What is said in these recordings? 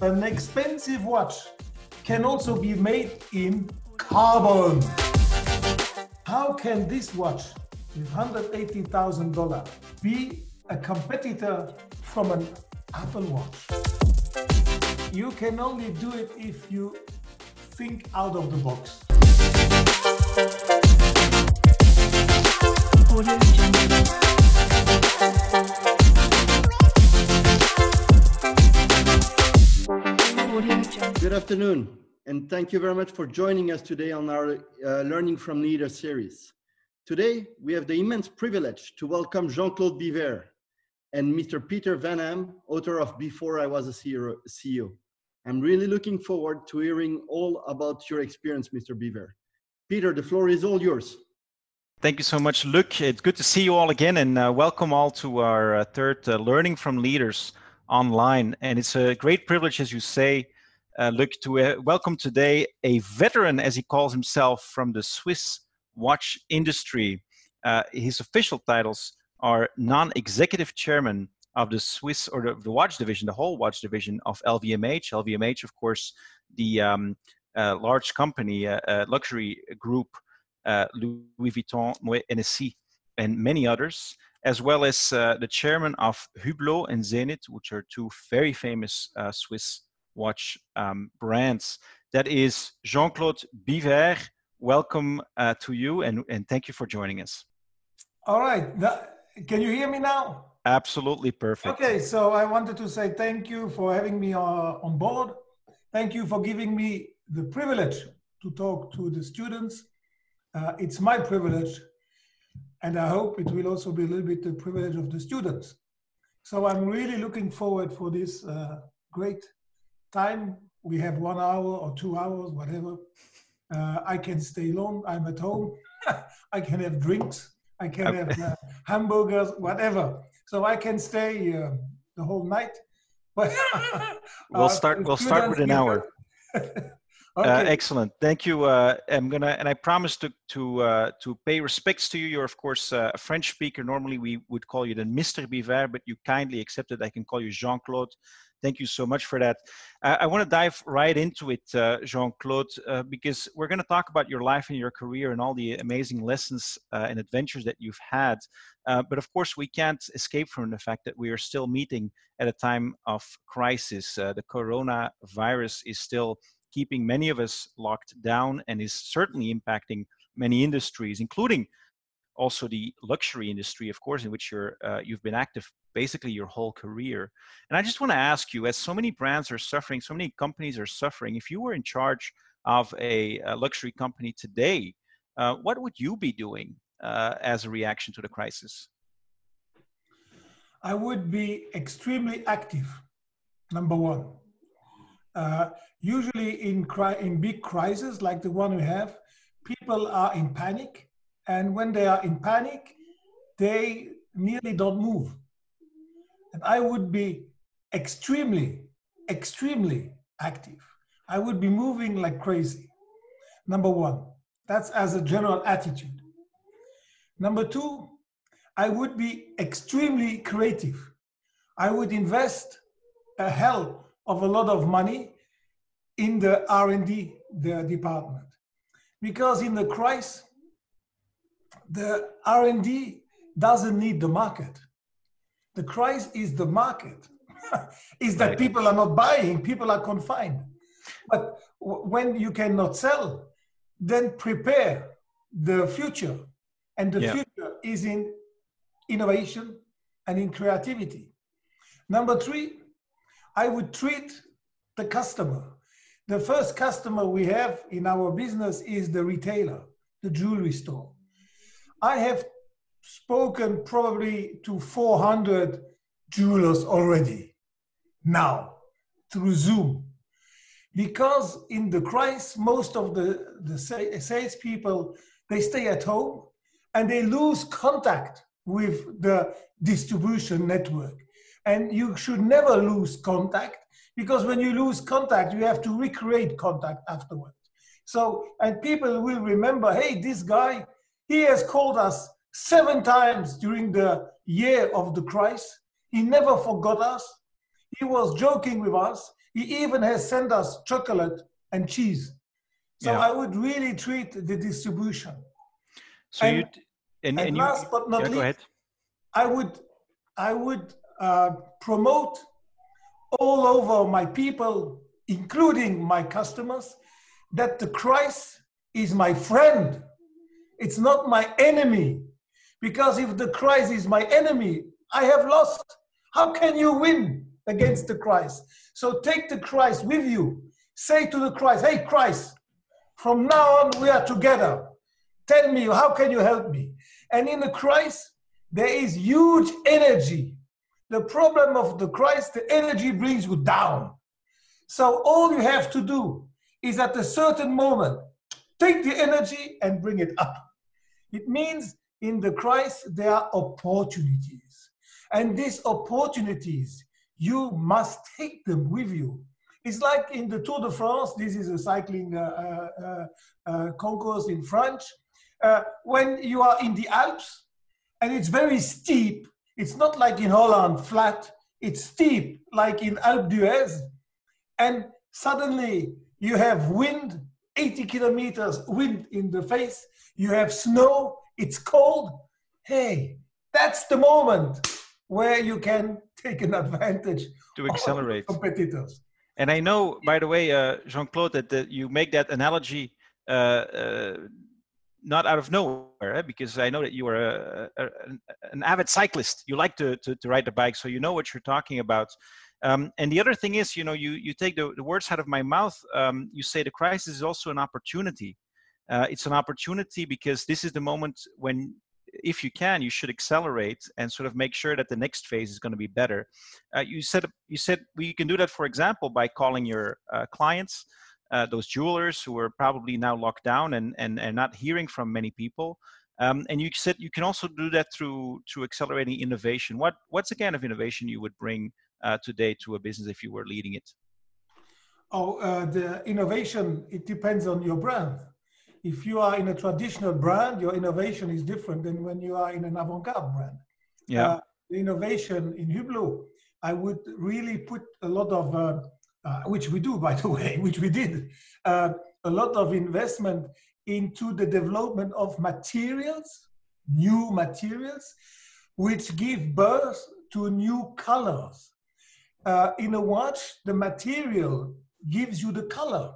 an expensive watch can also be made in carbon. How can this watch with $180,000 be a competitor from an Apple Watch? You can only do it if you think out of the box. Good afternoon, and thank you very much for joining us today on our uh, Learning from Leaders series. Today, we have the immense privilege to welcome Jean-Claude Biver and Mr. Peter Vanham, author of Before I Was a CEO. I'm really looking forward to hearing all about your experience, Mr. Biver. Peter, the floor is all yours. Thank you so much, Luc. It's good to see you all again and uh, welcome all to our uh, third uh, Learning from Leaders online. And it's a great privilege, as you say, uh, Luc, to uh, welcome today a veteran, as he calls himself, from the Swiss watch industry. Uh, his official titles are non executive chairman of the Swiss or the, the watch division, the whole watch division of LVMH. LVMH, of course, the um, uh, large company, uh, uh, luxury group Louis Vuitton, Moet Hennessy, and many others, as well as uh, the chairman of Hublot and Zenith, which are two very famous uh, Swiss watch um, brands. That is Jean-Claude Biver. Welcome uh, to you, and, and thank you for joining us. All right. Can you hear me now? Absolutely perfect. Okay, so I wanted to say thank you for having me uh, on board. Thank you for giving me the privilege to talk to the students. Uh, it's my privilege, and I hope it will also be a little bit the privilege of the students. So I'm really looking forward for this uh, great time. We have one hour or two hours, whatever. Uh, I can stay long. I'm at home. I can have drinks. I can have uh, hamburgers, whatever. So I can stay uh, the whole night. But We'll uh, start. We'll start with an hour. Uh, okay. excellent. Thank you. Uh, I'm gonna, and I promise to to uh, to pay respects to you. You're of course uh, a French speaker. Normally we would call you the Mr. Biver, but you kindly accepted. I can call you Jean Claude. Thank you so much for that. Uh, I want to dive right into it, uh, Jean Claude, uh, because we're going to talk about your life and your career and all the amazing lessons uh, and adventures that you've had. Uh, but of course, we can't escape from the fact that we are still meeting at a time of crisis. Uh, the coronavirus is still keeping many of us locked down and is certainly impacting many industries, including also the luxury industry, of course, in which you're uh, you've been active basically your whole career. And I just want to ask you, as so many brands are suffering, so many companies are suffering, if you were in charge of a, a luxury company today, uh, what would you be doing uh, as a reaction to the crisis? I would be extremely active. Number one. Uh, usually in in big crises like the one we have, people are in panic, and when they are in panic, they nearly don't move. I would be extremely, extremely active. I would be moving like crazy. Number one, that's as a general attitude. Number two, I would be extremely creative. I would invest a hell of a lot of money in the R&D the department because in the crisis the R&D doesn't need the market. The crisis is the market. is that Right. people are not buying, people are confined. But when you cannot sell, then prepare the future. And the Yeah. future is in innovation and in creativity. Number three, I would treat the customer. The first customer we have in our business is the retailer, the jewelry store. I have spoken probably to 400 jewelers already now through Zoom. Because in the crisis, most of the, the sa- salespeople, they stay at home and they lose contact with the distribution network. And you should never lose contact because when you lose contact, you have to recreate contact afterwards. So, and people will remember, hey, this guy, he has called us seven times during the year of the Christ. He never forgot us. He was joking with us. He even has sent us chocolate and cheese. So Yeah. I would really treat the distribution. So And- you and, And, and you last but not yeah, least. I would I would uh, promote all over my people, including my customers, that the Christ is my friend. It's not my enemy. Because if the Christ is my enemy, I have lost. How can you win against the Christ? So take the Christ with you. Say to the Christ, hey, Christ, from now on we are together. Tell me, how can you help me? And in the Christ, there is huge energy. The problem of the Christ, the energy brings you down. So all you have to do is at a certain moment, take the energy and bring it up. It means in the Christ, there are opportunities. And these opportunities, you must take them with you. It's like in the Tour de France, this is a cycling uh, uh, uh, uh, concourse in French. Uh, when you are in the Alps and it's very steep, it's not like in Holland, flat, it's steep, like in Alpe d'Huez. And suddenly you have wind, 80 kilometers wind in the face, you have snow, it's cold. Hey, that's the moment where you can take an advantage To of accelerate. competitors. And I know, by the way, uh, Jean Claude, that, that you make that analogy uh, uh, not out of nowhere, eh? because I know that you are a, a, an, an avid cyclist. You like to, to, to ride the bike, so you know what you're talking about. Um, and the other thing is, you know, you, you take the, the words out of my mouth. Um, you say the crisis is also an opportunity. Uh, it's an opportunity because this is the moment when, if you can, you should accelerate and sort of make sure that the next phase is going to be better. Uh, you said you said we can do that, for example, by calling your uh, clients, uh, those jewelers who are probably now locked down and and, and not hearing from many people. Um, and you said you can also do that through through accelerating innovation. What what's the kind of innovation you would bring uh, today to a business if you were leading it? Oh, uh, the innovation, it depends on your brand. If you are in a traditional brand, your innovation is different than when you are in an avant-garde brand. Yeah. Uh, the innovation in Hublot, I would really put a lot of, uh, uh, which we do, by the way, which we did, uh, a lot of investment into the development of materials, new materials, which give birth to new colors. Uh, in a watch, the material gives you the color.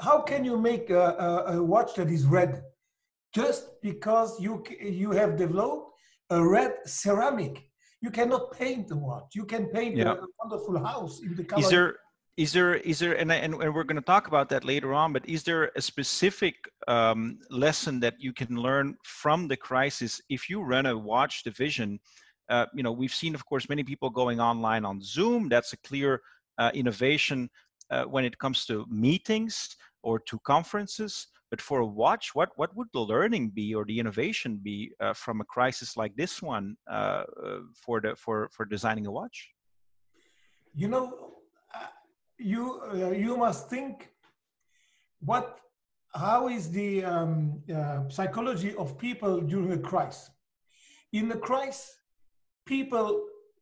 How can you make a, a, a watch that is red? Just because you, you have developed a red ceramic. You cannot paint the watch. You can paint Yeah. a, a wonderful house in the color. Is there is there is there and, and and we're going to talk about that later on but is there a specific um, lesson that you can learn from the crisis if you run a watch division uh, you know we've seen of course many people going online on zoom that's a clear uh, innovation uh, when it comes to meetings or to conferences but for a watch what what would the learning be or the innovation be uh, from a crisis like this one uh, uh, for the for for designing a watch? You know uh, you uh, you must think what how is the um, psychology of people during a crisis. In the crisis people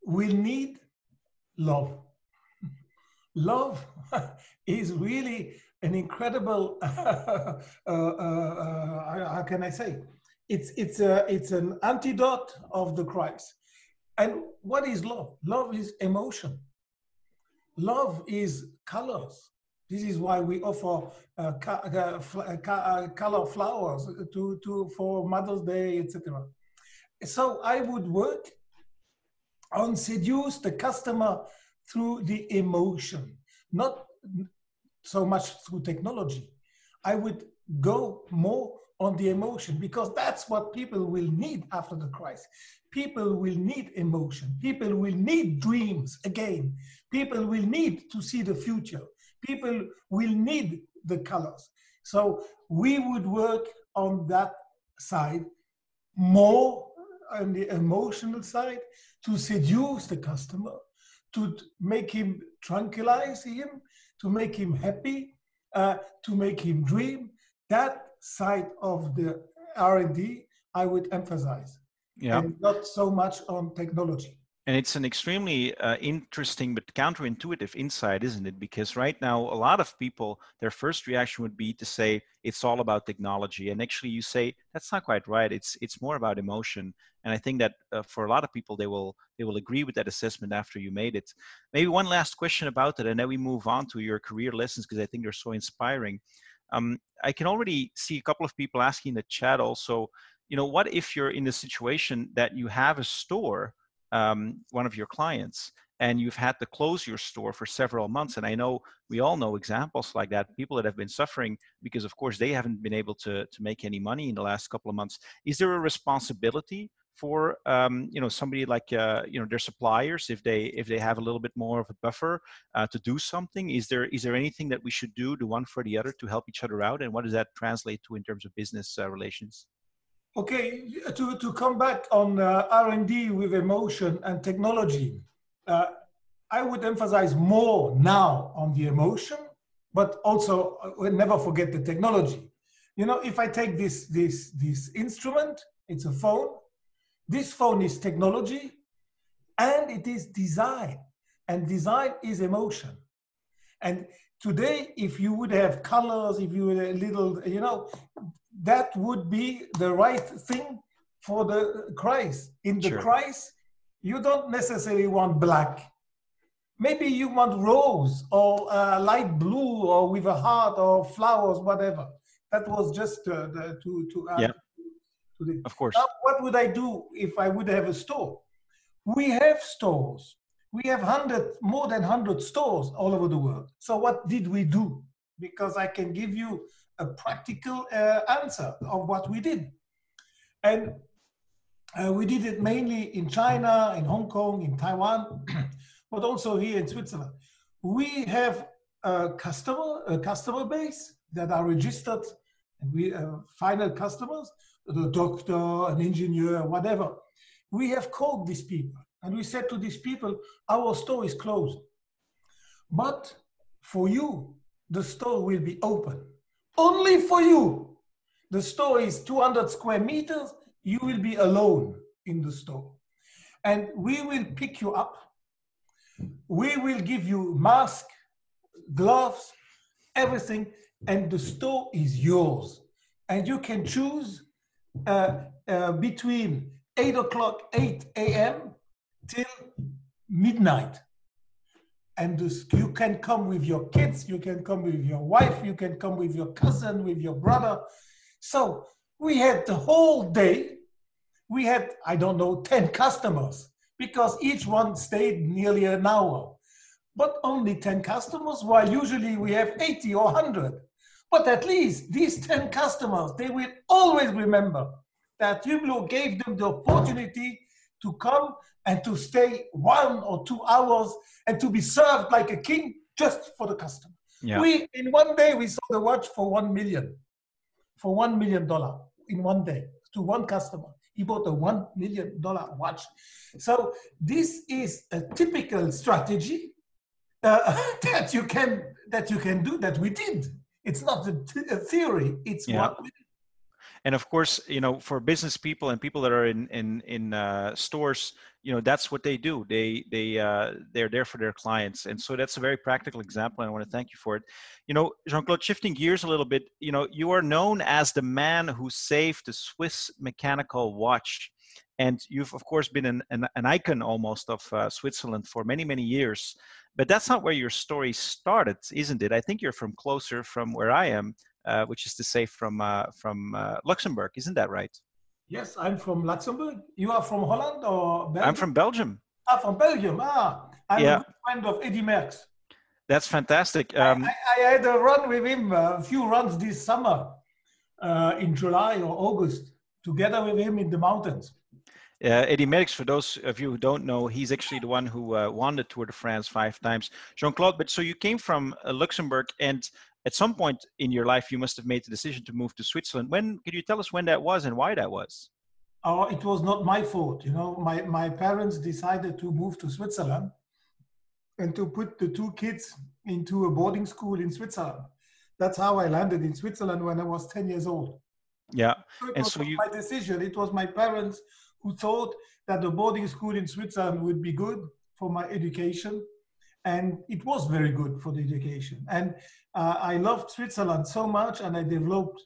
will need love. Love is really an incredible uh, uh, uh, how- can i say it's it's a it's an antidote of the crisis and what is love love is emotion love is colors. This is why we offer uh, uh, uh, color flowers to, to for Mother's Day, etc. So I would work on seduce the customer through the emotion, not so much through technology. I would go more on the emotion because that's what people will need after the crisis. People will need emotion. People will need dreams again. People will need to see the future. People will need the colors. So we would work on that side more on the emotional side to seduce the customer, to make him tranquilize him, to make him happy, uh, to make him dream. That side of the R&D I would emphasize, yeah and not so much on technology. And it's an extremely uh, interesting but counterintuitive insight, isn't it? Because right now, a lot of people, their first reaction would be to say it's all about technology, and actually, you say that's not quite right. It's it's more about emotion. And I think that uh, for a lot of people, they will they will agree with that assessment after you made it. Maybe one last question about it, and then we move on to your career lessons because I think they're so inspiring. Um, I can already see a couple of people asking in the chat also. You know, what if you're in the situation that you have a store? Um, one of your clients and you've had to close your store for several months and i know we all know examples like that people that have been suffering because of course they haven't been able to, to make any money in the last couple of months. Is there a responsibility for um, you know somebody like uh, you know their suppliers if they if they have a little bit more of a buffer uh, to do something? Is there is there anything that we should do the one for the other to help each other out? And what does that translate to in terms of business uh, relations Okay, to, to come back on uh, R&D with emotion and technology, uh, I would emphasize more now on the emotion, but also uh, never forget the technology. You know, if I take this, this, this instrument, it's a phone. This phone is technology and it is design. And design is emotion. And today, if you would have colors, if you were a little, you know, that would be the right thing for the Christ. In the Sure. Christ, you don't necessarily want black. Maybe you want rose or uh, light blue or with a heart or flowers, whatever. That was just uh, the, to to add Yeah. to the. of course Now, what would I do if I would have a store? We have stores. We have hundred more than hundred stores all over the world. So what did we do? Because I can give you a practical uh, answer of what we did, and uh, we did it mainly in China, in Hong Kong, in Taiwan, but also here in Switzerland. We have a customer, a customer base that are registered, and we uh, final customers, the doctor, an engineer, whatever. We have called these people and we said to these people, our store is closed. But for you, the store will be open. Only for you. The store is 200 square meters. You will be alone in the store. And we will pick you up. We will give you mask, gloves, everything, and the store is yours. And you can choose uh, uh, between 8 o'clock, 8 a.m. midnight. And this, you can come with your kids, you can come with your wife, you can come with your cousin, with your brother. So we had the whole day, we had, I don't know, 10 customers because each one stayed nearly an hour. But only 10 customers, while usually we have 80 or 100. But at least these 10 customers, they will always remember that Hublot gave them the opportunity to come and to stay one or two hours and to be served like a king just for the customer. yeah We in one day we sold a watch for one million, for one million dollar in one day to one customer. He bought a one million dollar watch. So this is a typical strategy uh, that you can that you can do that we did. It's not a, theory. It's Yeah. what we and of course you know for business people and people that are in in in uh, stores you know that's what they do. They they uh, they're there for their clients. And so that's a very practical example and i want to thank you for it. You know jean-claude shifting gears a little bit you know you are known as the man who saved the swiss mechanical watch. And you've of course been an, an, an icon almost of uh, switzerland for many many years. But that's not where your story started isn't it? I think you're from closer from where i am uh, which is to say from uh, from uh, Luxembourg, isn't that right? Yes, I'm from Luxembourg. You are from Holland or Belgium? I'm from Belgium. Ah, from Belgium. Ah, I'm Yeah. a good friend of Eddie Merckx. That's fantastic. Um, I, I had a run with him, a few runs this summer uh, in July or August, together with him in the mountains. Uh, Eddie Merckx, for those of you who don't know, he's actually the one who uh, won the Tour de France five times. Jean Claude, but so you came from uh, Luxembourg, and at some point in your life, you must have made the decision to move to Switzerland. When could you tell us when that was and why that was? Oh, it was not my fault. You know, my, my parents decided to move to Switzerland and to put the two kids into a boarding school in Switzerland. That's how I landed in Switzerland when I was 10 years old. Yeah, So it And was so you- my decision. It was my parents who thought that the boarding school in Switzerland would be good for my education. And it was very good for the education. And uh, I loved Switzerland so much, and I developed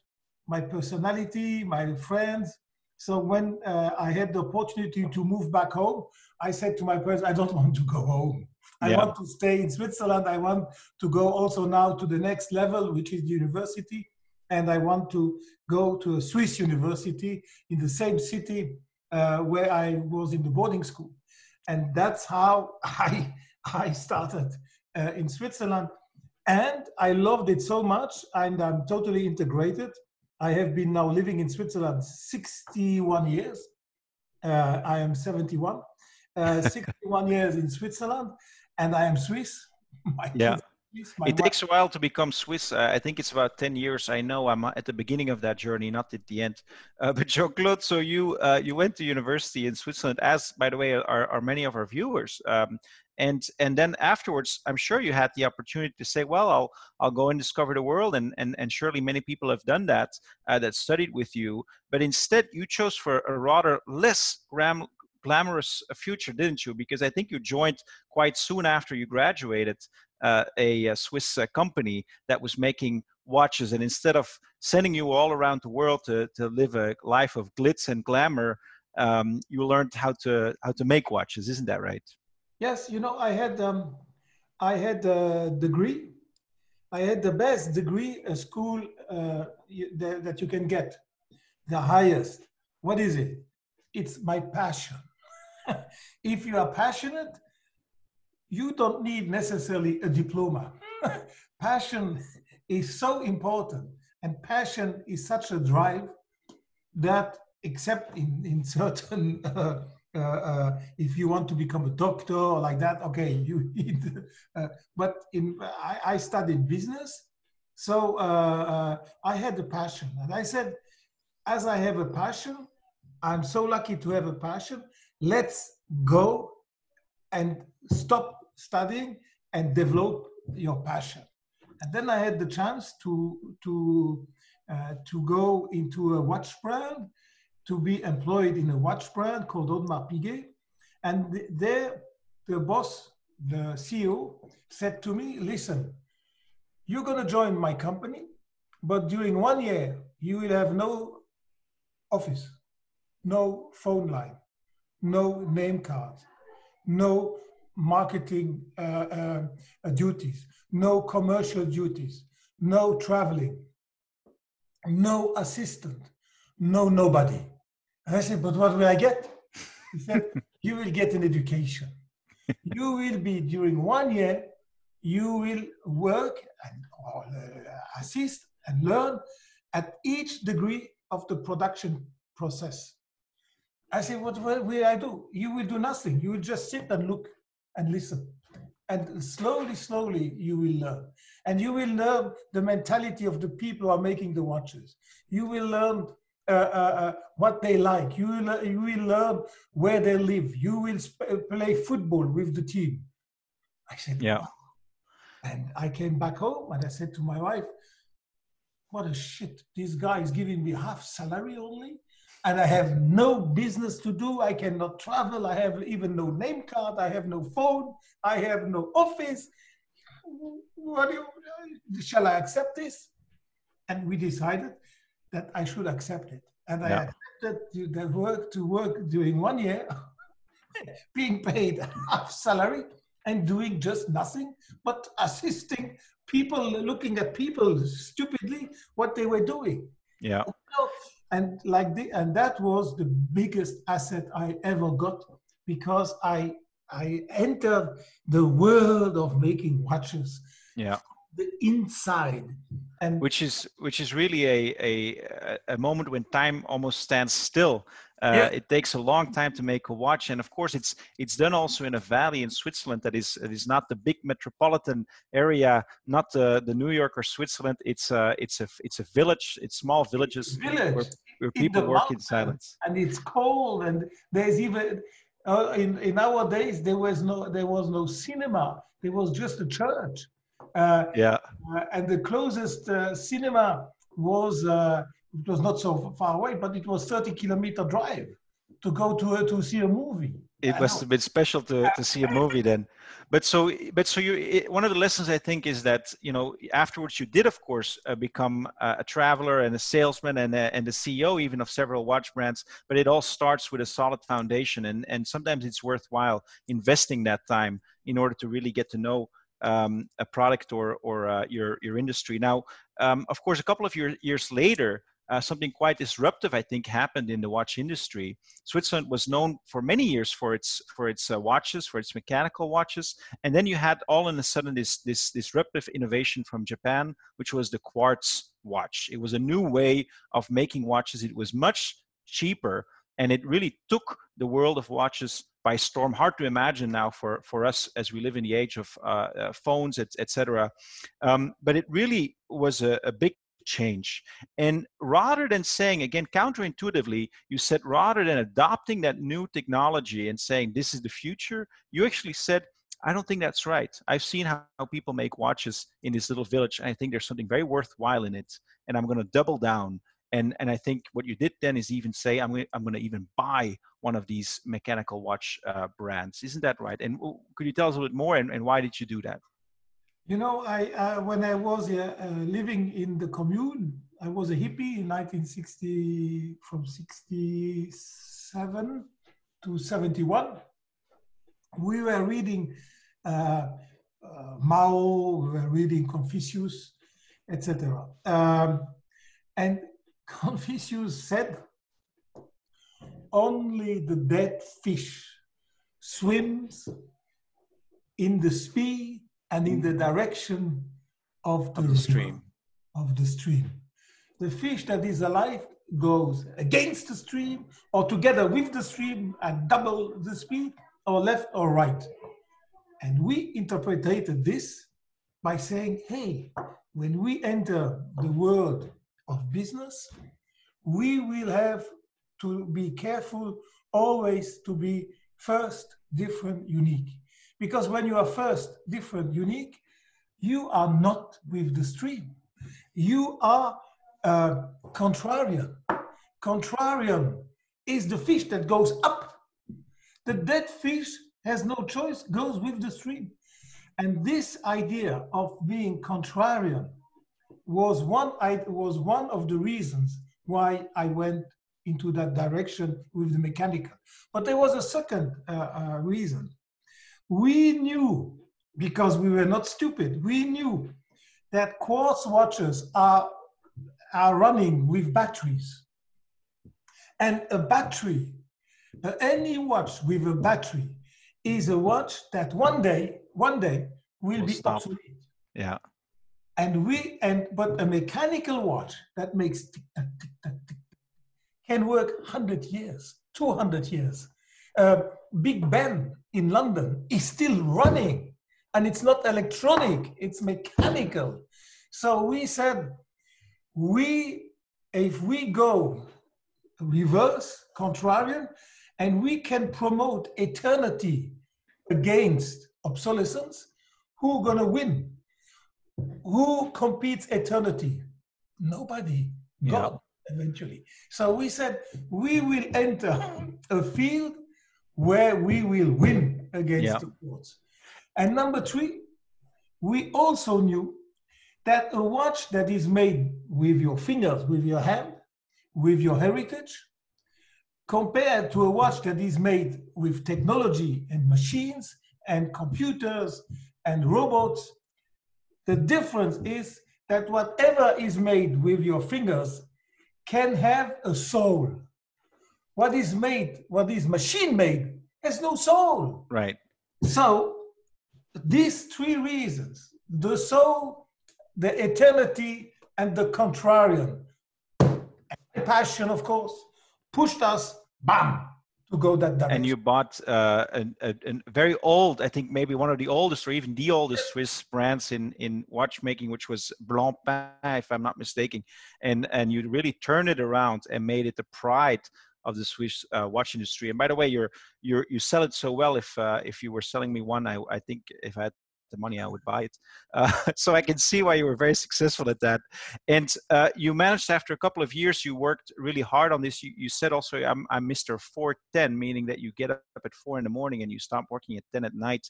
my personality, my friends. So when uh, I had the opportunity to move back home, I said to my parents, I don't want to go home. I Yeah. want to stay in Switzerland. I want to go also now to the next level, which is university. And I want to go to a Swiss university in the same city uh, where I was in the boarding school. And that's how I, I started uh, in Switzerland. And I loved it so much, and I'm totally integrated. I have been now living in Switzerland 61 years. Uh, I am 71. Uh, 61 years in Switzerland, and I am Swiss. My Yeah. kids are Swiss. My it takes a while to become Swiss. Uh, I think it's about 10 years. I know I'm at the beginning of that journey, not at the end. Uh, but Jean Claude, so you uh, you went to university in Switzerland, as by the way are, are many of our viewers. Um, and and then afterwards, I'm sure you had the opportunity to say, well, I'll I'll go and discover the world, and and and surely many people have done that uh, that studied with you. But instead, you chose for a rather less glamorous future, didn't you? Because I think you joined quite soon after you graduated uh, a, a Swiss uh, company that was making watches, and instead of sending you all around the world to, to live a life of glitz and glamour, um, you learned how to how to make watches. Isn't that right? Yes, you know, I had um, I had a degree. I had the best degree a school uh, that you can get, the highest. What is it? It's my passion. if you are passionate, you don't need necessarily a diploma. passion is so important, and passion is such a drive that, except in, in certain uh, uh, uh, if you want to become a doctor or like that, okay, you need. Uh, but in I, I studied business, so uh, uh, I had a passion, and I said, as I have a passion, I'm so lucky to have a passion. Let's go and stop studying and develop your passion. And then I had the chance to to uh, to go into a watch brand to be employed in a watch brand called Audemars Piguet. And th- there, the boss, the CEO, said to me, listen, you're going to join my company, but during one year, you will have no office, no phone line, no name cards, no marketing uh, uh, duties, no commercial duties, no traveling, no assistant, no nobody. And I said, but what will I get? He said, you will get an education. You will be during one year, you will work and or, uh, assist and learn at each degree of the production process. I said, what will I do? You will do nothing. You will just sit and look and listen. And slowly, slowly, you will learn. And you will learn the mentality of the people who are making the watches. You will learn uh, uh, uh, what they like. You will, uh, you will learn where they live. You will sp- play football with the team. I said, Yeah. "Wow." And I came back home and I said to my wife, what a shit. This guy is giving me half salary only. And I have no business to do. I cannot travel. I have even no name card. I have no phone. I have no office. What do you, shall I accept this? And we decided that I should accept it. And I accepted the work to work during one year, being paid half salary and doing just nothing but assisting people, looking at people stupidly what they were doing. Yeah. And like the, and that was the biggest asset I ever got because I I entered the world of making watches, Yeah. the inside, and Which is which is really a a a moment when time almost stands still. Uh, Yeah. It takes a long time to make a watch, and of course, it's it's done also in a valley in Switzerland that is it is not the big metropolitan area, not the, the New York or Switzerland. It's a it's a it's a village. It's small villages village. where, where people the work in silence. and it's cold and there's even uh, in in our days there was no there was no cinema there was just a church uh, Yeah, uh, and the closest uh, cinema was uh, it was not so far away but it was 30 kilometer drive to go to a, to see a movie. it I must know. have been special to, to see a movie then but so but so you it, one of the lessons i think is that you know afterwards you did of course uh, become a, a traveler and a salesman and a, and the ceo even of several watch brands but it all starts with a solid foundation and and sometimes it's worthwhile investing that time in order to really get to know um, a product or or uh, your your industry now um, of course a couple of year, years later uh, something quite disruptive, I think, happened in the watch industry. Switzerland was known for many years for its for its uh, watches, for its mechanical watches, and then you had all in a sudden this this disruptive innovation from Japan, which was the quartz watch. It was a new way of making watches. It was much cheaper, and it really took the world of watches by storm. Hard to imagine now for for us as we live in the age of uh, uh, phones, etc. Et um, but it really was a, a big change. And rather than saying, again, counterintuitively, you said rather than adopting that new technology and saying this is the future, you actually said, I don't think that's right. I've seen how, how people make watches in this little village. And I think there's something very worthwhile in it. And I'm going to double down. And, and I think what you did then is even say, I'm going, I'm to even buy one of these mechanical watch uh, brands. Isn't that right? And could you tell us a little bit more? And, and why did you do that? You know, I uh, when I was uh, uh, living in the commune, I was a hippie in 1960, from 67 to 71. We were reading uh, uh, Mao, we were reading Confucius, etc. Um, and Confucius said, "Only the dead fish swims in the speed and in the mm. direction of the, Of the stream. Of the stream. The fish that is alive goes against the stream or together with the stream at double the speed or left or right. And we interpreted this by saying, hey, when we enter the world of business, we will have to be careful always to be first, different, unique. Because when you are first, different, unique, you are not with the stream. You are uh, contrarian. Contrarian is the fish that goes up. The dead fish has no choice, goes with the stream. And this idea of being contrarian was one, I, was one of the reasons why I went into that direction with the mechanical. But there was a second uh, uh, reason. We knew, because we were not stupid, we knew that quartz watches are, are running with batteries. And a battery, uh, any watch with a battery, is a watch that one day, one day will Will be stop. obsolete. Yeah. And we and but a mechanical watch that makes tick tick tick can work hundred years, two hundred years. Uh, Big Ben in London is still running, and it's not electronic; it's mechanical. So we said, we if we go reverse, contrarian, and we can promote eternity against obsolescence, who gonna win? Who competes eternity? Nobody. Yeah. Eventually. So we said we will enter a field where we will win against Yeah. the quartz. And number three, we also knew that a watch that is made with your fingers, with your hand, with your heritage, compared to a watch that is made with technology and machines and computers and robots, the difference is that whatever is made with your fingers can have a soul. What is made, what is machine made, has no soul. Right. So, these three reasons the soul, the eternity, and the contrarian, and passion, of course, pushed us, bam, to go that direction. and you bought uh, a, a, a very old, I think maybe one of the oldest or even the oldest Swiss brands in, in watchmaking, which was Blancpain, if I'm not mistaken. And, and you really turned it around and made it the pride of the Swiss uh, watch industry. And by the way, you're, you're, you sell it so well. If, uh, if you were selling me one, I, I think if I had the money, I would buy it. Uh, so I can see why you were very successful at that. And uh, you managed after a couple of years, you worked really hard on this. You, you said also, I'm, I'm Mr. 410, meaning that you get up at four in the morning and you stop working at 10 at night.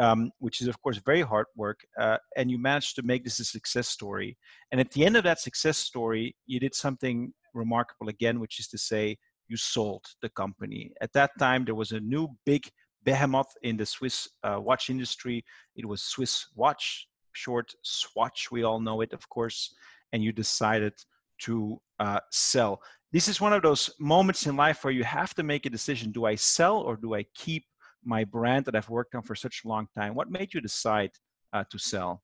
Um, which is of course very hard work, uh, and you managed to make this a success story. And at the end of that success story, you did something remarkable again, which is to say you sold the company. At that time, there was a new big behemoth in the Swiss uh, watch industry. It was Swiss Watch, short Swatch. We all know it, of course. And you decided to uh, sell. This is one of those moments in life where you have to make a decision: Do I sell or do I keep my brand that I've worked on for such a long time? What made you decide uh, to sell?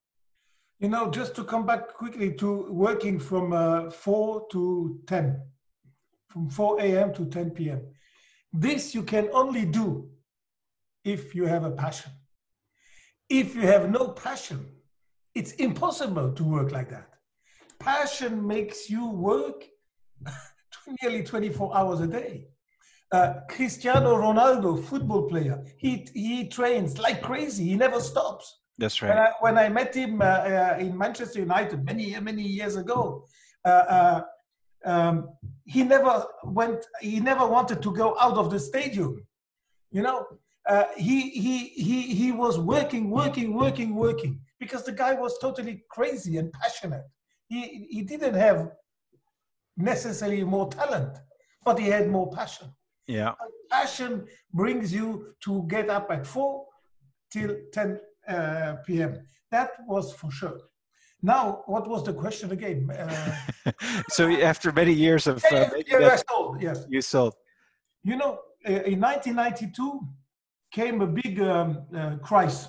You know, just to come back quickly to working from uh, 4 to 10, from 4 a.m. to 10 p.m. This you can only do if you have a passion. If you have no passion, it's impossible to work like that. Passion makes you work nearly 24 hours a day. Uh, Cristiano Ronaldo, football player, he, he trains like crazy. He never stops. That's When right. I, when I met him uh, uh, in Manchester United many many years ago, uh, uh, um, he never went. He never wanted to go out of the stadium. You know, uh, he he he he was working, working, working, working because the guy was totally crazy and passionate. He he didn't have necessarily more talent, but he had more passion Yeah. passion brings you to get up at 4 till 10 uh, p.m. That was for sure. Now, what was the question again? Uh, so after many years of uh, yeah, making yeah, sold, yes. you sold. You know, uh, in 1992 came a big um, uh, crisis.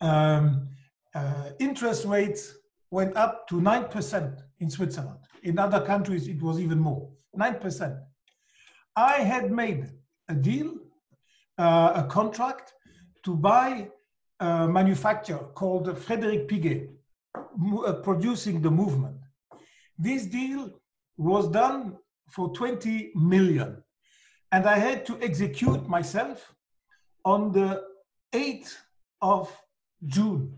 Um, uh, interest rates went up to 9% in Switzerland. In other countries, it was even more 9%. I had made a deal, uh, a contract to buy manufacturer called Frederic Piguet, uh, producing the movement. This deal was done for 20 million. And I had to execute myself on the 8th of June,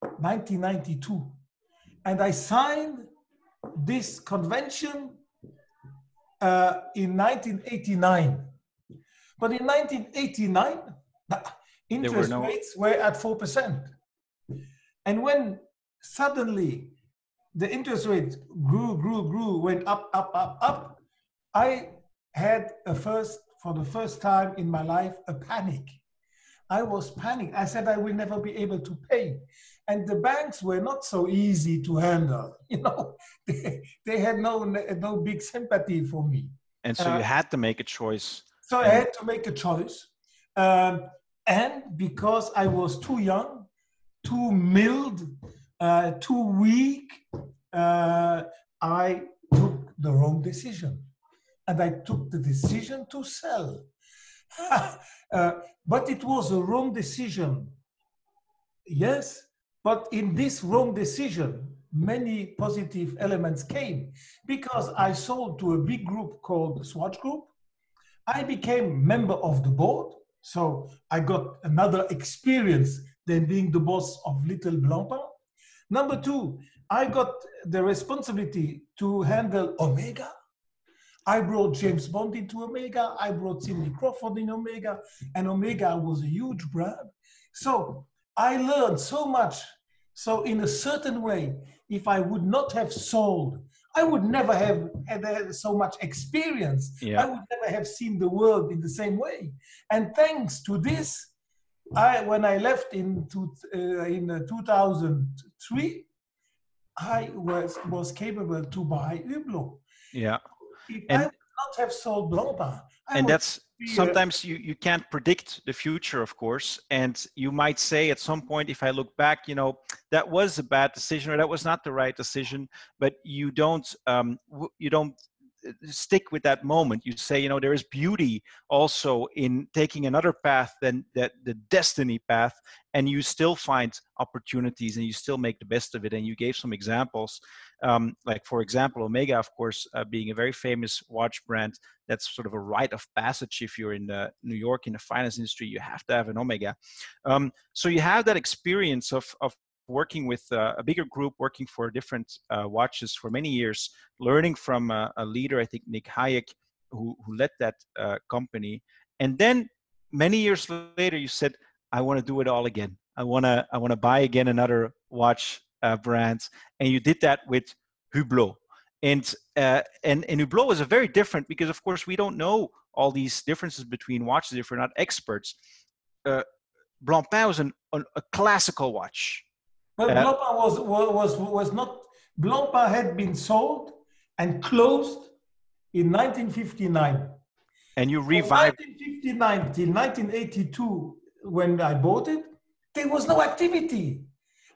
1992. And I signed this convention uh, in 1989. But in 1989, interest no- rates were at 4%. And when suddenly the interest rate grew, grew, grew, went up, up, up, up, I had a first, for the first time in my life, a panic. I was panicked. I said I will never be able to pay. And the banks were not so easy to handle. You know, they, they had no, no big sympathy for me. And so Uh, you had to make a choice. So I had to make a choice. Um, and because I was too young, too mild, uh, too weak, uh, I took the wrong decision. And I took the decision to sell. Uh, but it was a wrong decision. Yes, but in this wrong decision, many positive elements came because I sold to a big group called Swatch Group. I became member of the board, so I got another experience than being the boss of Little Blancpain. Number two, I got the responsibility to handle Omega. I brought James Bond into Omega. I brought Cindy Crawford in Omega, and Omega was a huge brand. So I learned so much. So in a certain way, if I would not have sold, I would never have had so much experience. I would never have seen the world in the same way. And thanks to this, I when I left in two, uh, in uh, 2003, I was was capable to buy Hublot. Yeah. If And- I would not have sold I and that's sometimes you, you can't predict the future of course and you might say at some point if i look back you know that was a bad decision or that was not the right decision but you don't um, you don't stick with that moment. You say, you know, there is beauty also in taking another path than that the destiny path, and you still find opportunities and you still make the best of it. And you gave some examples, um, like for example, Omega, of course, uh, being a very famous watch brand. That's sort of a rite of passage. If you're in the New York in the finance industry, you have to have an Omega. Um, so you have that experience of of working with uh, a bigger group, working for different uh, watches for many years, learning from a, a, leader, I think Nick Hayek, who, who led that uh, company. And then many years later, you said, I want to do it all again. I want to I want to buy again another watch uh, brand. And you did that with Hublot. And, uh, and, and Hublot is a very different because, of course, we don't know all these differences between watches if we're not experts. Uh, Blancpain was an, an, a classical watch but uh, Blancpain was, was, was not, Blancpain had been sold and closed in 1959. And you revived? From 1959 till 1982, when I bought it, there was no activity.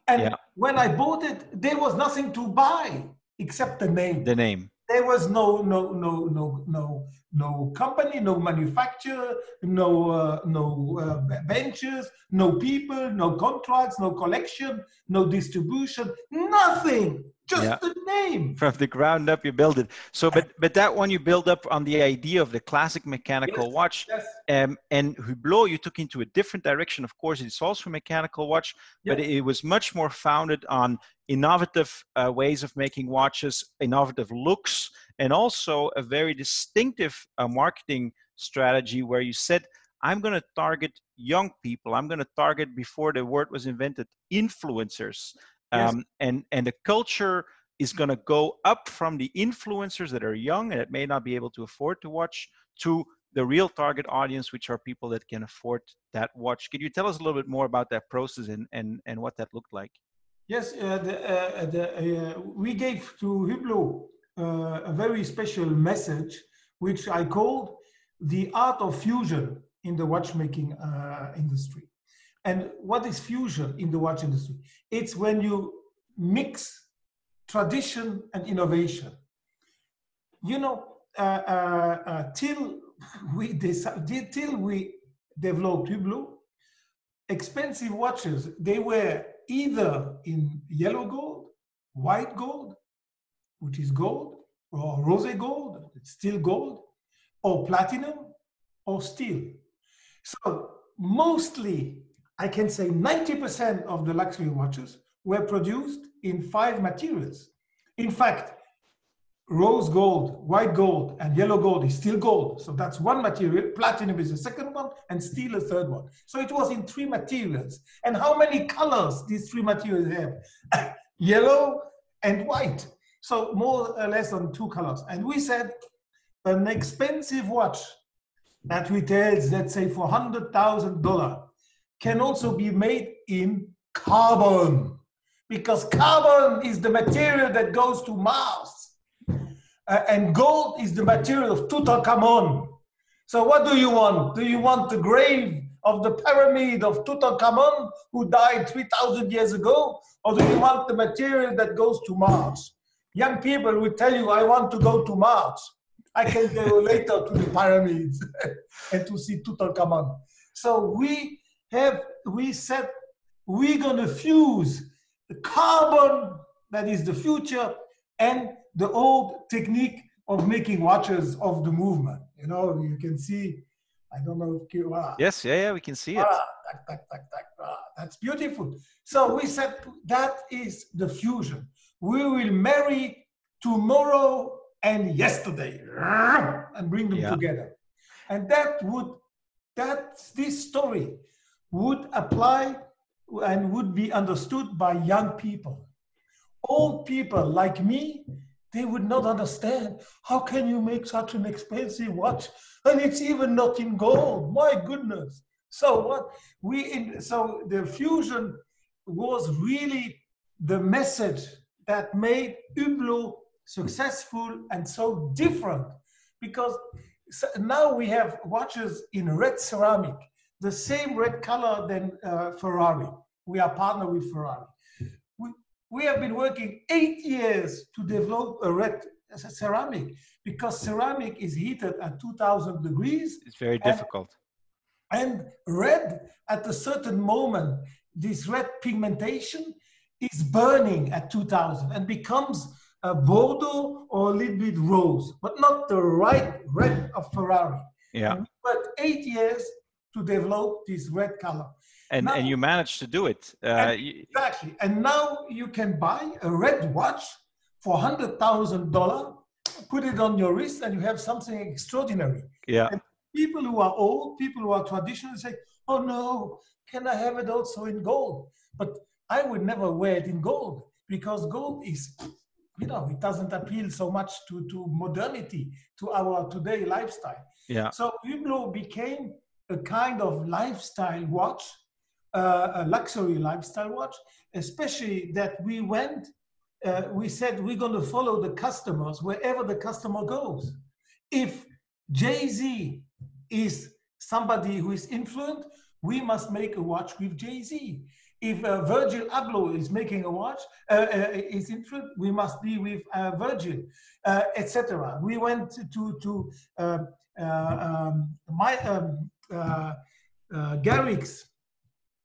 And yeah. when I bought it, there was nothing to buy except the name. The name. There was no no no no no no company, no manufacturer, no uh, no uh, benches, no people, no contracts, no collection, no distribution, nothing. Just yeah. the name. From the ground up, you build it. So, but but that one you build up on the idea of the classic mechanical yes, watch. Yes. Um, and Hublot, you took into a different direction. Of course, it's also a mechanical watch, but it was much more founded on innovative uh, ways of making watches, innovative looks, and also a very distinctive uh, marketing strategy where you said, I'm going to target young people. I'm going to target before the word was invented influencers. Um, yes. and, and the culture is going to go up from the influencers that are young and that may not be able to afford to watch to the real target audience, which are people that can afford that watch. Can you tell us a little bit more about that process and, and, and what that looked like? Yes, uh, the, uh, the, uh, we gave to Hublot a very special message, which I called the art of fusion in the watchmaking industry. And what is fusion in the watch industry? It's when you mix tradition and innovation. You know, uh, uh, uh till we decided, till we developed Hublot, expensive watches they were either in yellow gold, white gold, which is gold, or rose gold, it's still gold, or platinum, or steel. So mostly, I can say 90% of the luxury watches were produced in five materials. In fact, rose gold, white gold, and yellow gold is still gold. So that's one material. Platinum is the second one, and steel a third one. So it was in three materials. And how many colors these three materials have? yellow and white. So more or less on two colors. And we said an expensive watch that retails, let's say, for $100,000 can also be made in carbon because carbon is the material that goes to Mars uh, and gold is the material of Tutankhamun. So what do you want? Do you want the grave of the pyramid of Tutankhamun who died 3,000 years ago? Or do you want the material that goes to Mars? Young people will tell you, I want to go to Mars. I can go later to the pyramids and to see Tutankhamun. So we have, we said, we're going to fuse the carbon that is the future and the old technique of making watches of the movement. You know, you can see, I don't know if ah, Yes, yeah, yeah, we can see it. Ah, tac, tac, tac, ah, that's beautiful. So we said that is the fusion. We will marry tomorrow and yesterday and bring them yeah. together. And that would, that this story would apply and would be understood by young people. Old people like me, they would not understand. How can you make such an expensive watch? And it's even not in gold. My goodness. So what we in, so the fusion was really the message that made Hublot successful and so different because now we have watches in red ceramic, the same red color than uh, Ferrari. We are partner with Ferrari. We, have been working eight years to develop a red ceramic because ceramic is heated at 2000 degrees It's very And- difficult. and red at a certain moment this red pigmentation is burning at 2000 and becomes a bordeaux or a little bit rose but not the right red of ferrari Yeah. but eight years to develop this red color And Now- and you managed to do it. Uh, And- exactly and now you can buy a red watch for $100000 put it on your wrist and you have something extraordinary yeah. people who are old, people who are traditional say, oh no, can I have it also in gold? But I would never wear it in gold because gold is, you know, it doesn't appeal so much to, to modernity, to our today lifestyle. Yeah. So Hublot became a kind of lifestyle watch, a luxury lifestyle watch, especially that we went, uh, we said we're going to follow the customers wherever the customer goes. If Jay Z is somebody who is influent, we must make a watch with Jay Z. If uh, Virgil Abloh is making a watch, uh, uh, is influent, we must be with uh, Virgil, uh, etc. We went to to uh, uh, um, my um, uh, uh.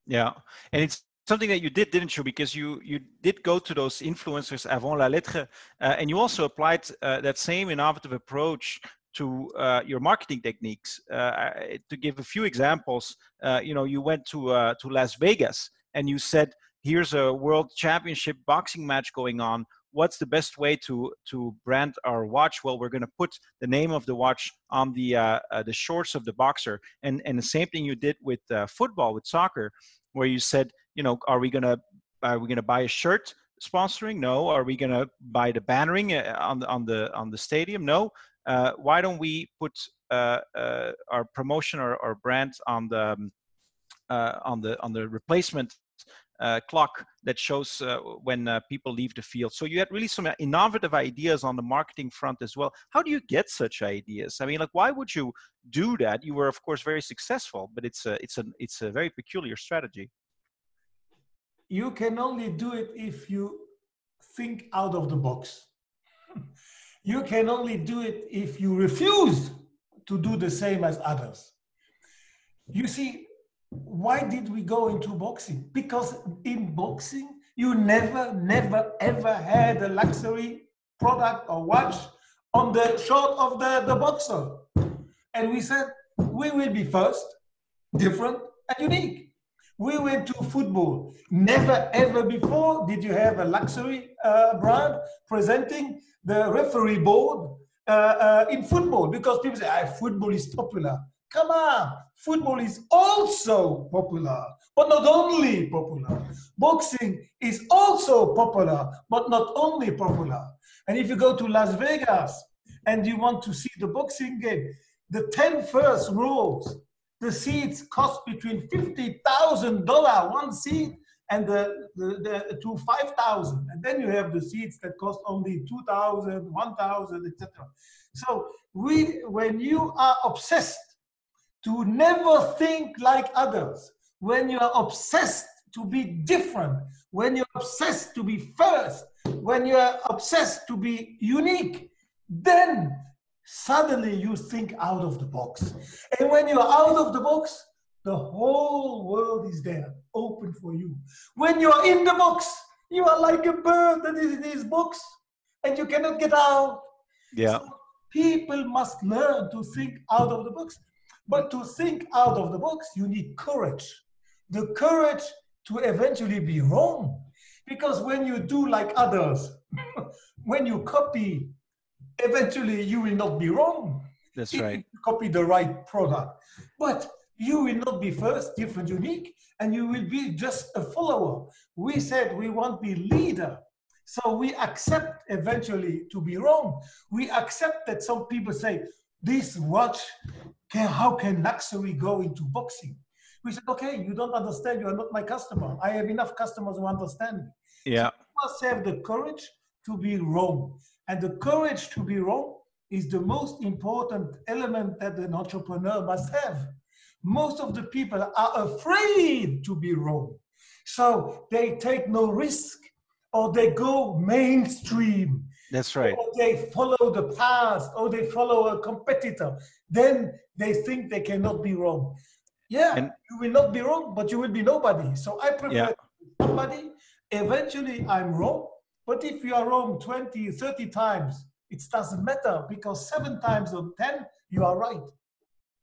Yeah, and it's something that you did, didn't you? Because you you did go to those influencers avant la lettre, uh, and you also applied uh, that same innovative approach to uh, your marketing techniques. Uh, to give a few examples, uh, you know, you went to uh, to Las Vegas and you said, "Here's a world championship boxing match going on. What's the best way to to brand our watch? Well, we're going to put the name of the watch on the uh, uh, the shorts of the boxer, and and the same thing you did with uh, football, with soccer, where you said, you know, are we to are we to buy a shirt sponsoring? No. Are we to buy the bannering uh, on the on the on the stadium? No. Uh, why don't we put uh, uh, our promotion or, or brand on the um, uh, on the on the replacement clock that shows uh, when uh, people leave the field. So you had really some innovative ideas on the marketing front as well. How do you get such ideas? I mean, like, why would you do that? You were, of course, very successful, but it's a it's a it's a very peculiar strategy. You can only do it if you think out of the box. you can only do it if you refuse to do the same as others. You see, why did we go into boxing? Because in boxing, you never, never, ever had a luxury product or watch on the short of the, the boxer. And we said, we will be first, different, and unique. We went to football. Never, ever before did you have a luxury uh, brand presenting the referee board uh, uh, in football because people say, ah, football is popular. Come on, football is also popular, but not only popular. Boxing is also popular, but not only popular. And if you go to Las Vegas and you want to see the boxing game, the 10 first rows, the seats cost between $50,000 one seat and the, the, the to 5,000. And then you have the seats that cost only 2,000, 1,000, etc. So we, when you are obsessed to never think like others, when you are obsessed to be different, when you're obsessed to be first, when you are obsessed to be unique, then suddenly you think out of the box. And when you're out of the box, the whole world is there, open for you. When you're in the box, you are like a bird that is in his box and you cannot get out. Yeah. So people must learn to think out of the box. But to think out of the box, you need courage. The courage to eventually be wrong. Because when you do like others, when you copy, eventually you will not be wrong. That's If right. you copy the right product. But you will not be first, different, unique, and you will be just a follower. We said we want to be leader. So we accept eventually to be wrong. We accept that some people say, this watch, can, how can luxury go into boxing? We said, okay, you don't understand. You are not my customer. I have enough customers who understand me Yeah. must have the courage to be wrong. And the courage to be wrong is the most important element that an entrepreneur must have. Most of the people are afraid to be wrong. So they take no risk or they go mainstream. That's right. or they follow the past, or they follow a competitor, then they think they cannot be wrong. Yeah, And- you will not be wrong, but you will be nobody. So I prefer Yeah. somebody. Eventually, I'm wrong. But if you are wrong 20, 30 times, it doesn't matter because seven times or 10, you are right.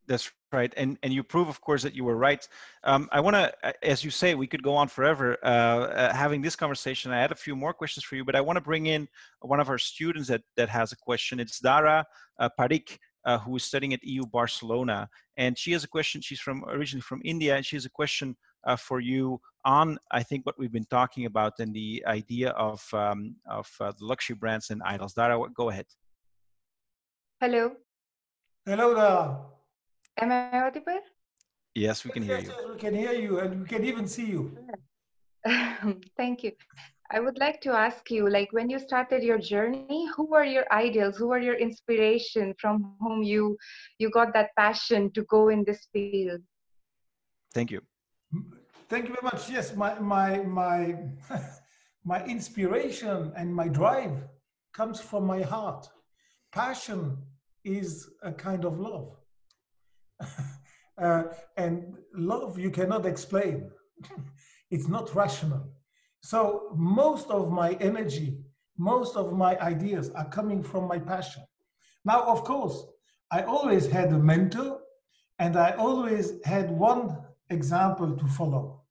That's right, and and you prove, of course, that you were right. Um, I want to, as you say, we could go on forever uh, uh, having this conversation. I had a few more questions for you, but I want to bring in one of our students that that has a question. It's Dara uh, Parik, uh, who is studying at EU Barcelona, and she has a question. She's from originally from India, and she has a question uh, for you on, I think, what we've been talking about and the idea of um, of uh, the luxury brands and idols. Dara, go ahead. Hello, Hello there. am I audible? Yes, we can hear Yes, you. yes, we can hear you, and we can even see you. Thank you. I would like to ask you, like when you started your journey, who were your ideals? Who were your inspiration from whom you you got that passion to go in this field? Thank you. Thank you very much. Yes, my my my my inspiration and my drive comes from my heart. Passion is a kind of love, uh, and love you cannot explain. it's not rational. So most of my energy, most of my ideas are coming from my passion. Now, of course, I always had a mentor, and I always had one example to follow.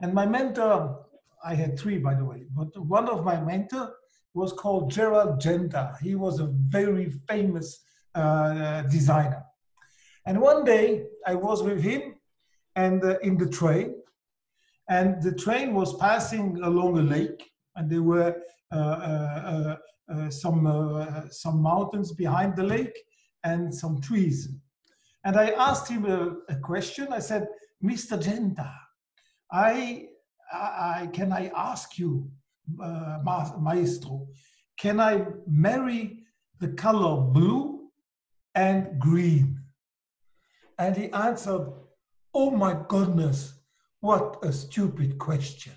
And my mentor, I had three, by the way, but one of my mentor was called Gerald Genta. He was a very famous uh, designer. And one day I was with him and uh, in the train, and the train was passing along a lake, and there were uh, uh, uh, some uh, some mountains behind the lake and some trees. And I asked him a, a question. I said, Mr. Genta, I, I, can I ask you, ma- maestro, can I marry the color blue and green? And he answered, Oh my goodness, what a stupid question.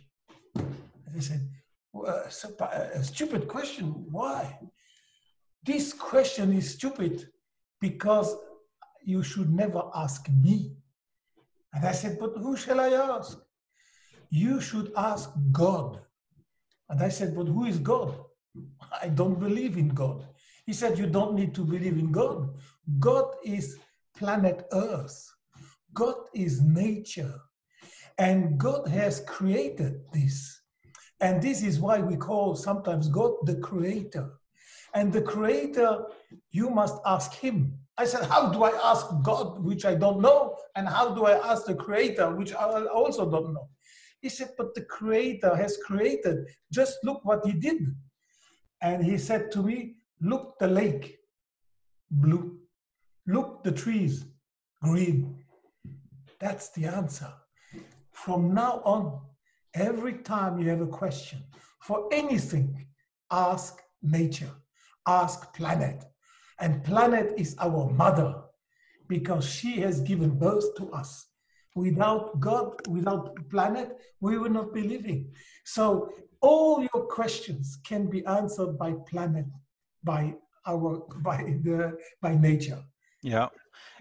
I said, uh, "Well, uh, a stupid question, why? This question is stupid because you should never ask me. And I said, But who shall I ask? You should ask God. And I said, But who is God? I don't believe in God. He said, You don't need to believe in God. God is planet Earth, God is nature. And God has created this. And this is why we call sometimes God the creator. And the creator, you must ask him. I said, How do I ask God, which I don't know? And how do I ask the creator, which I also don't know? He said, But the creator has created. Just look what he did. And he said to me, Look the lake, blue. Look the trees, green. That's the answer. From now on, every time you have a question for anything, ask nature, ask planet. And planet is our mother because she has given birth to us. Without God, without planet, we will not be living. So all your questions can be answered by planet, by our by the by nature. Yeah,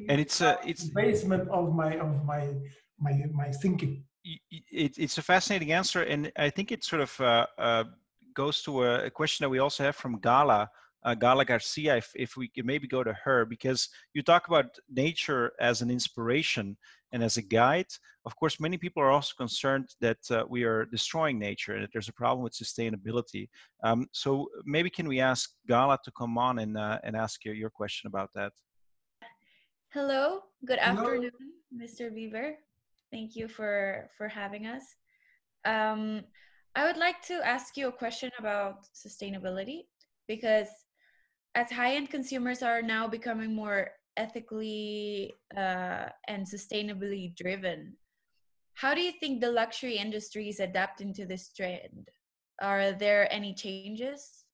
and it's uh, it's the basement of my of my my my thinking. y- y- it, it's a fascinating answer, and I think it sort of uh, uh, goes to a, a question that we also have from Gala, uh, Gala Garcia. If, if we could maybe go to her, because you talk about nature as an inspiration and as a guide. Of course, many people are also concerned that uh, we are destroying nature and that there's a problem with sustainability. Um, so maybe can we ask Gala to come on and uh, and ask you your question about that? Hello, good Hello. afternoon, Mr. Biver. Thank you for for having us. Um, I would like to ask you a question about sustainability because as high-end consumers are now becoming more ethically uh, and sustainably driven, how do you think the luxury industry is adapting to this trend? Are there any changes?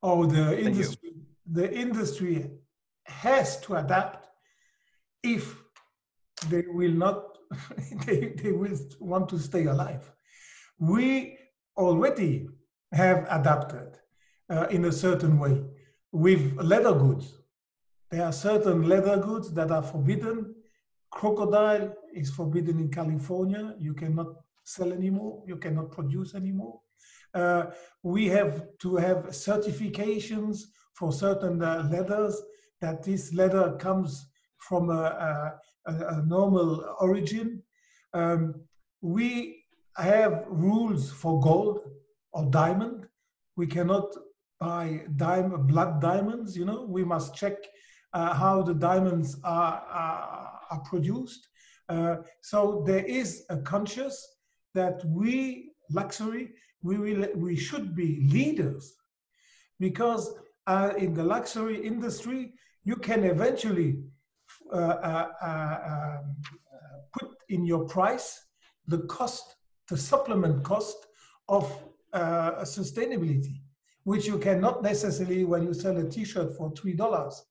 Oh, the industry, the industry has to adapt if they will not, they, they will want to stay alive. We already have adapted. uh, in a certain way. With leather goods, there are certain leather goods that are forbidden. Crocodile is forbidden in California. You cannot sell anymore. You cannot produce anymore. Uh, we have to have certifications for certain uh, leathers that this leather comes from a, a, a normal origin. Um, we have rules for gold or diamond. We cannot buy diamond, blood diamonds, you know, we must check uh, how the diamonds are, are, are produced. Uh, so there is a conscious that we, luxury, we, will, we should be leaders because uh, in the luxury industry, you can eventually um, put in your price the cost, the supplement cost of uh, sustainability, which you cannot necessarily when you sell a T-shirt for three dollars.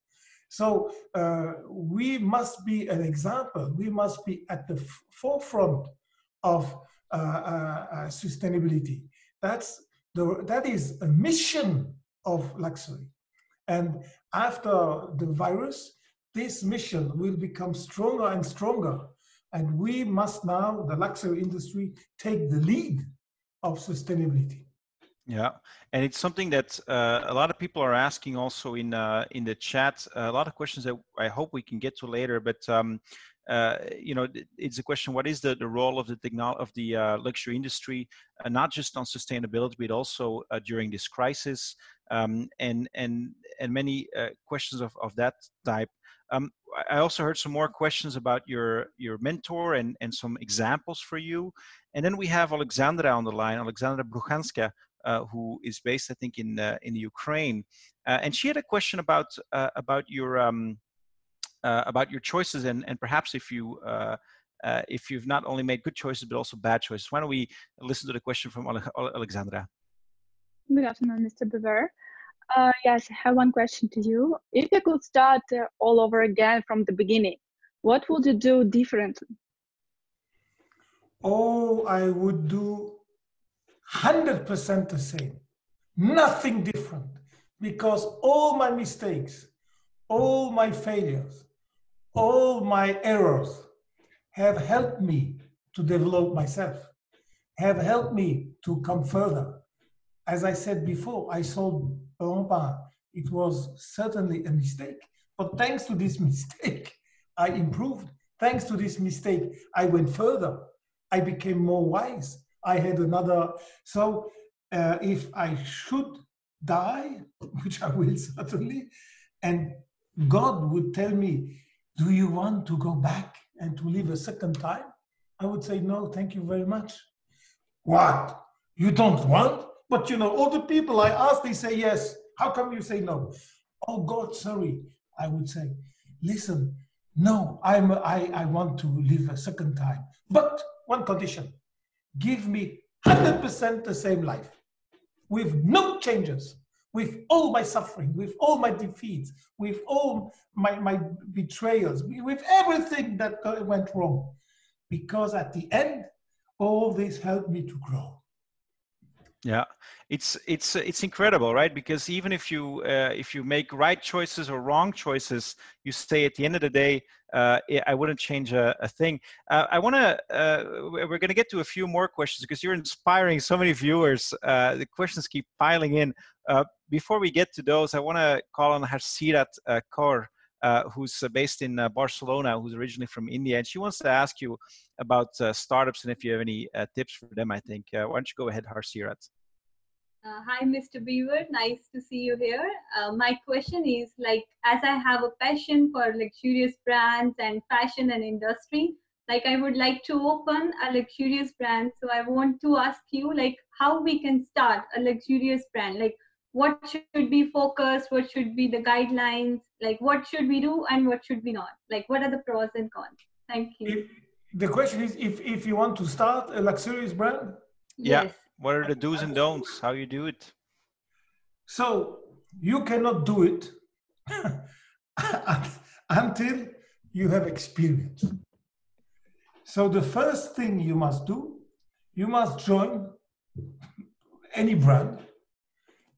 So uh, we must be an example. We must be at the forefront of uh, uh, uh, sustainability. That's the that is a mission of luxury. And after the virus, this mission will become stronger and stronger. And we must now, the luxury industry, take the lead of sustainability. Yeah, and it's something that uh, a lot of people are asking also in uh, in the chat. a lot of questions that I hope we can get to later. But um, uh, you know, it's a question: What is the, the role of the technology of the uh, luxury industry, uh, not just on sustainability, but also uh, during this crisis, um, and and and many questions of of that type. Um, I also heard some more questions about your your mentor and and some examples for you. And then we have Alexandra on the line, Alexandra Bruchanska, uh, who is based, I think, in uh, in Ukraine, uh, and she had a question about uh, about your um, uh, about your choices and and perhaps if you. if you've not only made good choices but also bad choices, why don't we listen to the question from Alexandra? Good afternoon, Mr. Biver. Uh, yes, I have one question to you. If you could start uh, all over again from the beginning, what would you do differently? Oh, I would do 100% the same, nothing different, because all my mistakes, all my failures, all my errors have helped me to develop myself, have helped me to come further. As I said before, I sold Pampa. It was certainly a mistake, but thanks to this mistake, I improved. Thanks to this mistake, I went further. I became more wise. I had another. So uh, if I should die, which I will certainly, and God would tell me, Do you want to go back and to live a second time? I would say, No, thank you very much. What? You don't want? But you know, all the people I ask, they say yes. How come you say no? Oh God, sorry. I would say, listen, no, I'm I, I want to live a second time. But one condition give me 100% the same life with no changes, with all my suffering, with all my defeats, with all my, my betrayals, with everything that went wrong. Because at the end, all this helped me to grow. Yeah, it's it's it's incredible, right? Because even if you uh, if you make right choices or wrong choices, you stay at the end of the day. Uh, I wouldn't change a, a thing. Uh, I want to. Uh, we're going to get to a few more questions because you're inspiring so many viewers. Uh, the questions keep piling in. Uh, before we get to those, I want to call on Harsirat uh, Kaur. who's based in Barcelona, who's originally from India, and she wants to ask you about startups and if you have any tips for them. I think. why don't you go ahead, Harsirat? Uh, hi, Mr. Biver. Nice to see you here. Uh, my question is like, as I have a passion for luxurious brands and fashion and industry, like I would like to open a luxurious brand. So I want to ask you, like, how we can start a luxurious brand. Like, what should be focused? What should be the guidelines? Like, what should we do and what should we not? Like, what are the pros and cons? Thank you. If, the question is, if if you want to start a luxurious brand. Yes. Yeah what are the do's and don'ts? How you do it? So you cannot do it until you have experience. So the first thing you must do, you must join any brand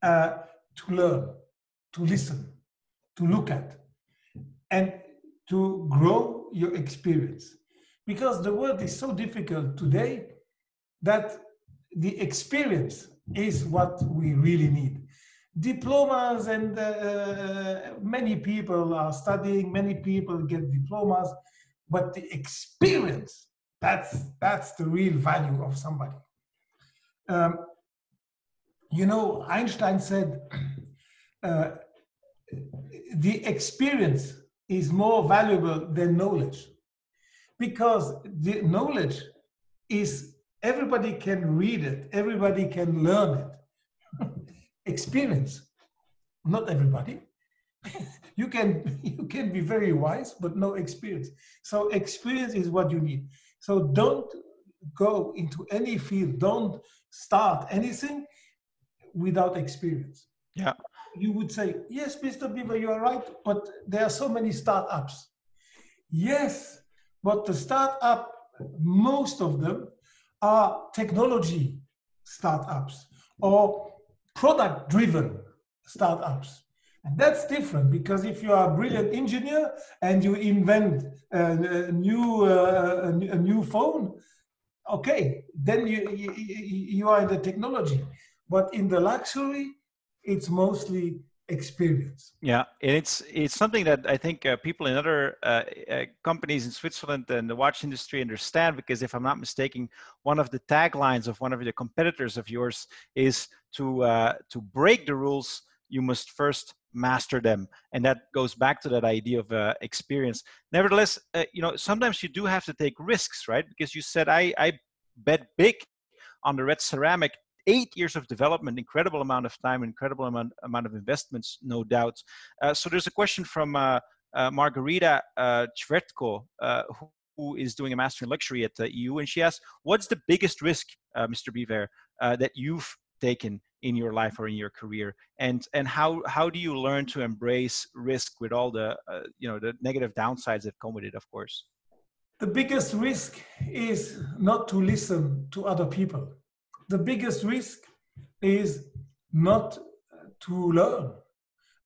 uh, to learn, to listen, to look at, and to grow your experience. Because the world is so difficult today that the experience is what we really need. Diplomas and uh, many people are studying, many people get diplomas, but the experience, that's, that's the real value of somebody. Um, you know, Einstein said, uh, the experience is more valuable than knowledge because the knowledge is everybody can read it. Everybody can learn it. Experience. Not everybody. You can you can be very wise but no experience. So experience is what you need. So don't go into any field. Don't start anything without experience. Yeah. You would say yes mr Biver you are right but there are so many startups. Yes but the startup most of them are technology startups or product driven startups. And that's different because if you are a brilliant engineer and you invent a, new, uh, a, new phone, okay, then you, you, you are in the technology. But in the luxury, it's mostly experience. Yeah, and it's it's something that I think uh, people in other uh, uh, companies in Switzerland and the watch industry understand because if I'm not mistaken, one of the taglines of one of the competitors of yours is to uh, to break the rules, you must first master them, and that goes back to that idea of uh, experience. Nevertheless, uh, you know sometimes you do have to take risks, right? Because you said I I bet big on the red ceramic eight years of development, incredible amount of time, incredible amount, amount of investments, no doubt. Uh, so there's a question from uh, uh, Margarita uh, uh, who, who is doing a master in luxury at the EU, and she asks, "What's the biggest risk, uh, Mr. Biver, uh, that you've taken in your life or in your career, and and how how do you learn to embrace risk with all the you know the negative downsides that come with it, of course?" The biggest risk is not to listen to other people the biggest risk is not to learn.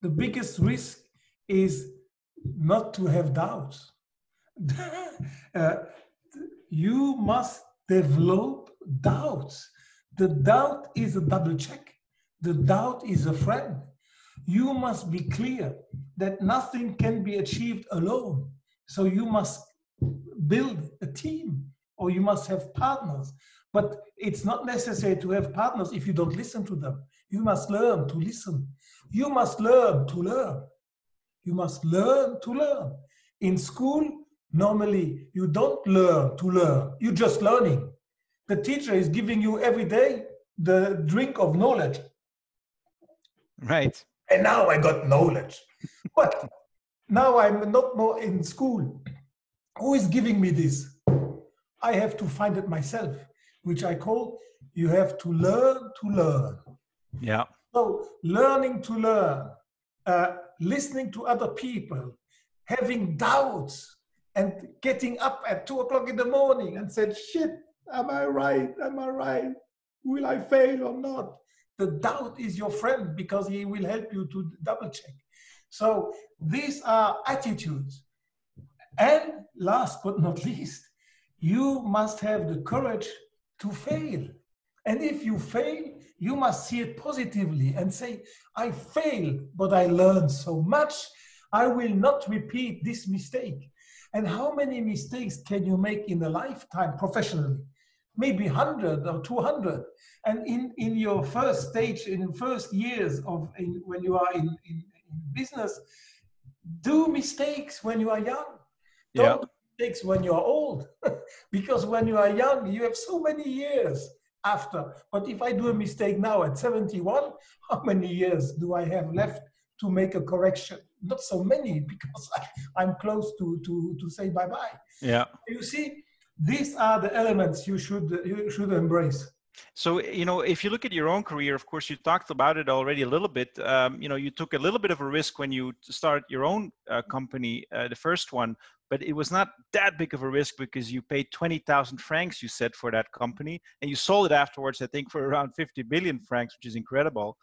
The biggest risk is not to have doubts. uh, you must develop doubts. The doubt is a double check. The doubt is a friend. You must be clear that nothing can be achieved alone. So you must build a team or you must have partners. But it's not necessary to have partners if you don't listen to them. You must learn to listen. You must learn to learn. You must learn to learn. In school, normally you don't learn to learn. You're just learning. The teacher is giving you every day the drink of knowledge. Right. And now I got knowledge. but now I'm not more in school. Who is giving me this? I have to find it myself which I call you have to learn to learn. Yeah. So learning to learn, uh, listening to other people, having doubts, and getting up at two o'clock in the morning and said, "Shit, am I right? Am I right? Will I fail or not?" The doubt is your friend because he will help you to double check. So these are attitudes. And last but not least, you must have the courage to fail. And if you fail, you must see it positively and say, I failed, but I learned so much. I will not repeat this mistake. And how many mistakes can you make in a lifetime professionally? Maybe 100 or 200. And in, in your first stage, in first years of in, when you are in, in, in, business, do mistakes when you are young. Don't yeah mistakes when you're old. because when you are young, you have so many years after. But if I do a mistake now at 71, how many years do I have left to make a correction? Not so many because I, am close to, to, to say bye bye. Yeah. You see, these are the elements you should, you should embrace. So, you know, if you look at your own career, of course, you talked about it already a little bit. Um, you know, you took a little bit of a risk when you started your own uh, company, uh, the first one, but it was not that big of a risk because you paid 20,000 francs, you said, for that company, and you sold it afterwards, I think, for around 50 billion francs, which is incredible.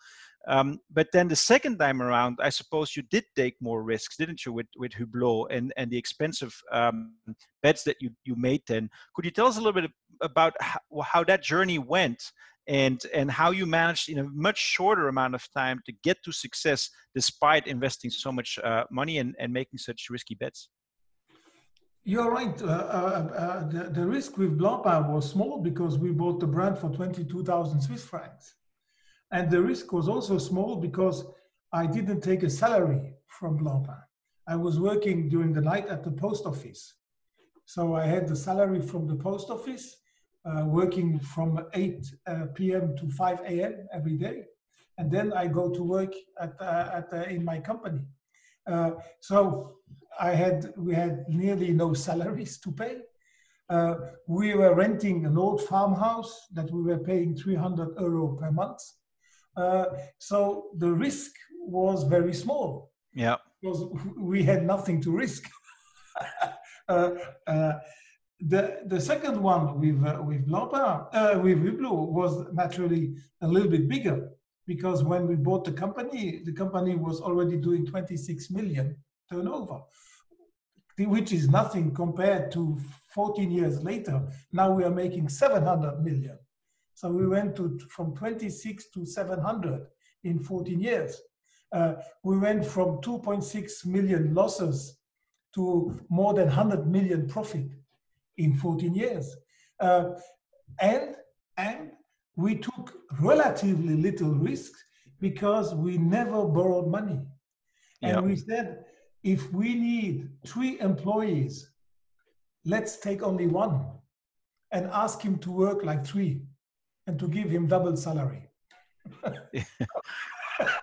Um, but then the second time around, I suppose you did take more risks, didn't you, with, with Hublot and, and the expensive um, bets that you, you made then. Could you tell us a little bit about how, how that journey went and, and how you managed in a much shorter amount of time to get to success despite investing so much uh, money and, and making such risky bets? You're right. Uh, uh, uh the, the risk with Blancpain was small because we bought the brand for 22,000 Swiss francs. And the risk was also small because I didn't take a salary from Blancpain. I was working during the night at the post office. So I had the salary from the post office, uh, working from 8 uh, p.m. to 5 a.m. every day. And then I go to work at, uh, at in my company. So I had, we had nearly no salaries to pay. Uh, we were renting an old farmhouse that we were paying 300 euro per month. Uh, so the risk was very small. Yeah. Because we had nothing to risk. uh, uh, the the second one with uh, with Blancpain, uh, with Hublot was naturally a little bit bigger because when we bought the company, the company was already doing 26 million turnover, which is nothing compared to 14 years later. Now we are making 700 million. So we went to from 26 to 700 in 14 years. Uh, we went from 2.6 million losses to more than 100 million profit in 14 years. Uh, and, and we took relatively little risk because we never borrowed money. And yep. we said, if we need three employees, let's take only one and ask him to work like three and to give him double salary.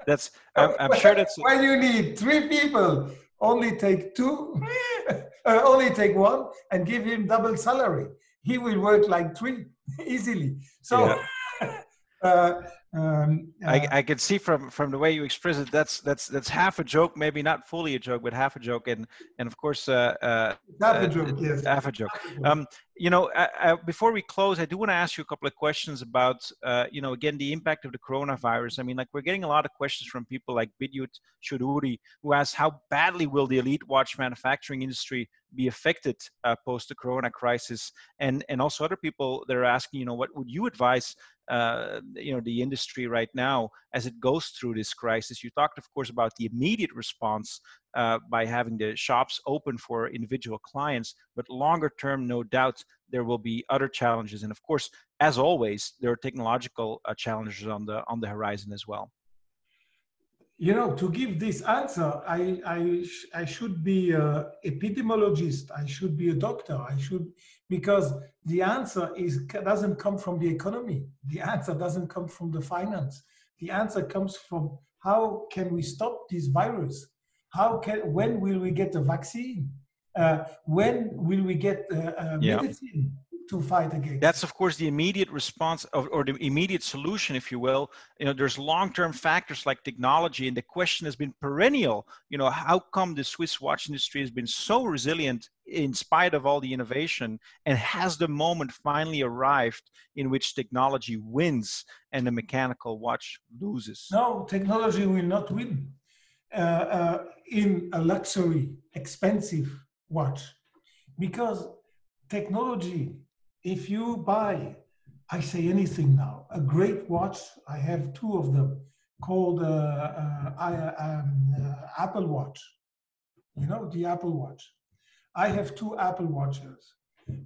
that's I'm, I'm, sure that's when you need three people only take two uh, only take one and give him double salary he will work like three easily so yeah. uh, um, uh, I, I can see from from the way you express it that's that's that's half a joke maybe not fully a joke but half a joke. And and of course uh, uh, half a uh, joke yes. half a joke. Um, you know I, I, before we close I do want to ask you a couple of questions about uh, you know again the impact of the coronavirus. I mean like we're getting a lot of questions from people like Bidyut Chuduri who asks how badly will the elite watch manufacturing industry be affected uh, post the corona crisis? And and also other people that are asking you know what would you advise uh, you know the industry right now as it goes through this crisis you talked of course about the immediate response uh, by having the shops open for individual clients but longer term no doubt there will be other challenges and of course as always there are technological uh, challenges on the on the horizon as well you know, to give this answer, I, I, I should be an epidemiologist. I should be a doctor. I should, because the answer is doesn't come from the economy. The answer doesn't come from the finance. The answer comes from how can we stop this virus? How can, when will we get a vaccine? Uh, when will we get uh, uh, medicine? To fight against. That's of course the immediate response of, or the immediate solution, if you will. You know, there's long-term factors like technology, and the question has been perennial. You know, how come the Swiss watch industry has been so resilient in spite of all the innovation, and has the moment finally arrived in which technology wins and the mechanical watch loses? No, technology will not win uh, uh, in a luxury, expensive watch because technology if you buy, I say anything now, a great watch, I have two of them called uh, uh, I, um, uh, Apple Watch. You know, the Apple Watch. I have two Apple Watches.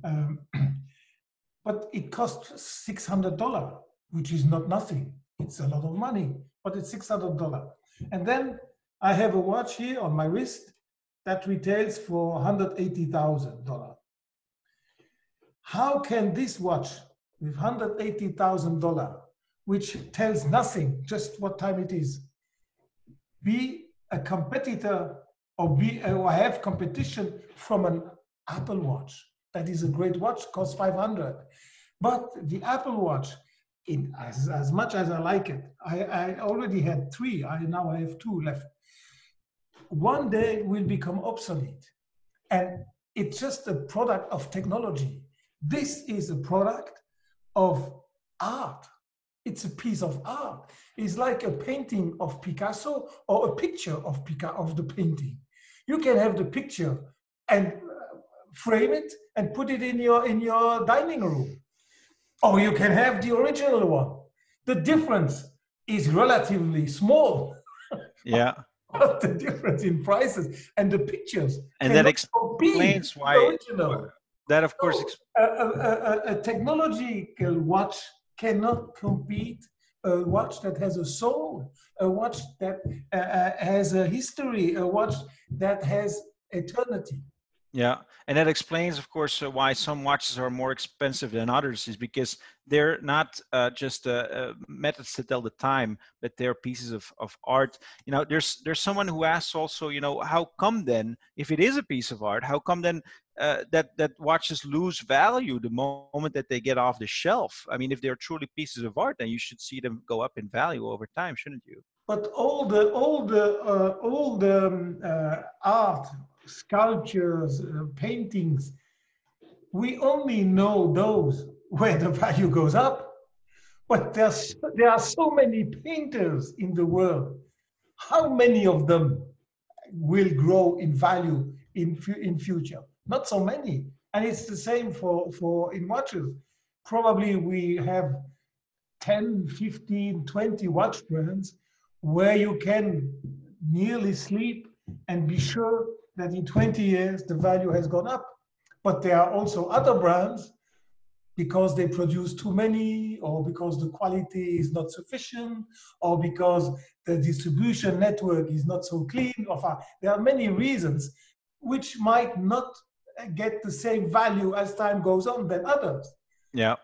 Um, but it costs $600, which is not nothing. It's a lot of money, but it's $600. And then I have a watch here on my wrist that retails for $180,000. How can this watch with $180,000, which tells nothing, just what time it is, be a competitor or be or have competition from an Apple Watch? That is a great watch, costs 500. But the Apple Watch, in as, as much as I like it, I, I already had three. I now I have two left. One day will become obsolete. And it's just a product of technology. This is a product of art. It's a piece of art. It's like a painting of Picasso or a picture of Pica of the painting. You can have the picture and uh, frame it and put it in your in your dining room, or you can have the original one. The difference is relatively small. Yeah. But the difference in prices and the pictures And that explains why- original. That of course. So, a, a, a, a technological watch cannot compete a watch that has a soul, a watch that uh, uh, has a history, a watch that has eternity. Yeah, and that explains, of course, uh, why some watches are more expensive than others. Is because they're not uh, just uh, uh, methods to tell the time, but they're pieces of, of art. You know, there's there's someone who asks also, you know, how come then, if it is a piece of art, how come then uh, that that watches lose value the moment that they get off the shelf? I mean, if they're truly pieces of art, then you should see them go up in value over time, shouldn't you? But all the all the uh, all the um, uh, art, sculptures, uh, paintings, we only know those where the value goes up. But there's there are so many painters in the world. How many of them will grow in value in in future? Not so many. And it's the same for for in watches. Probably we have 10, 15, 20 watch brands where you can nearly sleep and be sure that in 20 years the value has gone up. But there are also other brands because they produce too many, or because the quality is not sufficient, or because the distribution network is not so clean. Or fa- there are many reasons which might not get the same value as time goes on than others. Yeah.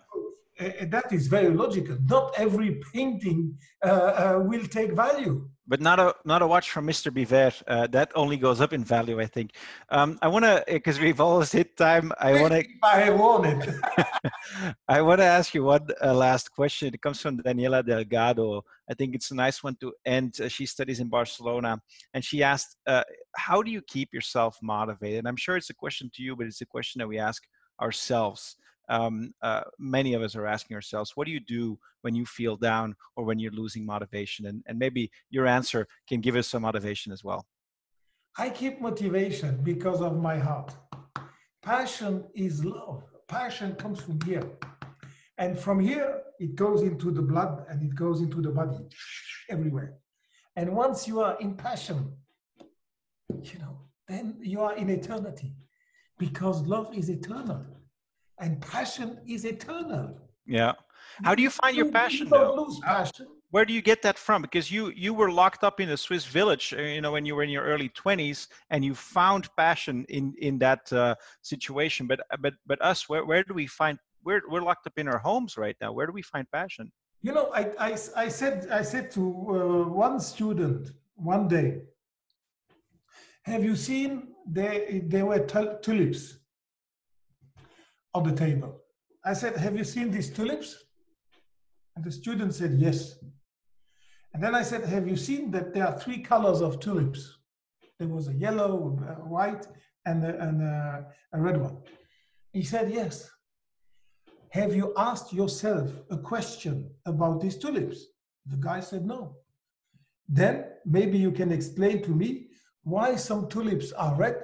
Uh, that is very logical. Not every painting uh, uh, will take value. But not a not a watch from Mr. Biver. Uh, that only goes up in value, I think. Um, I want to because we've almost hit time. I want to I want it. I want to ask you one uh, last question. It comes from Daniela Delgado. I think it's a nice one to end. Uh, she studies in Barcelona, and she asked, uh, "How do you keep yourself motivated?" I'm sure it's a question to you, but it's a question that we ask ourselves. Um, uh, many of us are asking ourselves, "What do you do when you feel down or when you're losing motivation?" And, and maybe your answer can give us some motivation as well. I keep motivation because of my heart. Passion is love. Passion comes from here. And from here, it goes into the blood and it goes into the body, everywhere. And once you are in passion, you know, then you are in eternity because love is eternal and passion is eternal. Yeah. How do you find your passion? You don't though? lose passion. where do you get that from because you you were locked up in a swiss village uh, you know when you were in your early 20s and you found passion in in that uh, situation but but but us where, where do we find we're, we're locked up in our homes right now where do we find passion You know, I, I, I said I said to uh, one student one day, "Have you seen there there were tul- tulips on the table?" I said, "Have you seen these tulips?" And the student said, "Yes." And then I said, "Have you seen that there are three colors of tulips? There was a yellow, a white, and a, and a, a red one." He said, "Yes." Have you asked yourself a question about these tulips? The guy said no. Then maybe you can explain to me why some tulips are red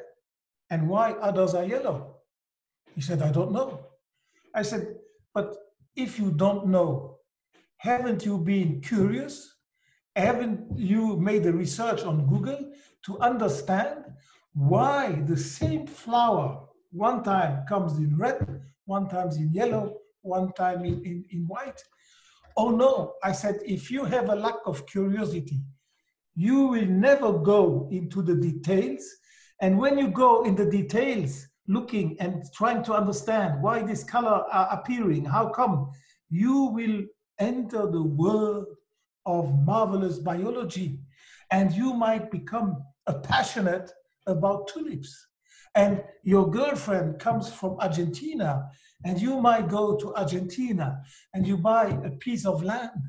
and why others are yellow. He said, I don't know. I said, but if you don't know, haven't you been curious? Haven't you made a research on Google to understand why the same flower one time comes in red, one time in yellow, one time in, in, in white? Oh no, I said, if you have a lack of curiosity, you will never go into the details. And when you go in the details, looking and trying to understand why this color are appearing, how come, you will enter the world of marvelous biology and you might become a passionate about tulips. And your girlfriend comes from Argentina and you might go to Argentina and you buy a piece of land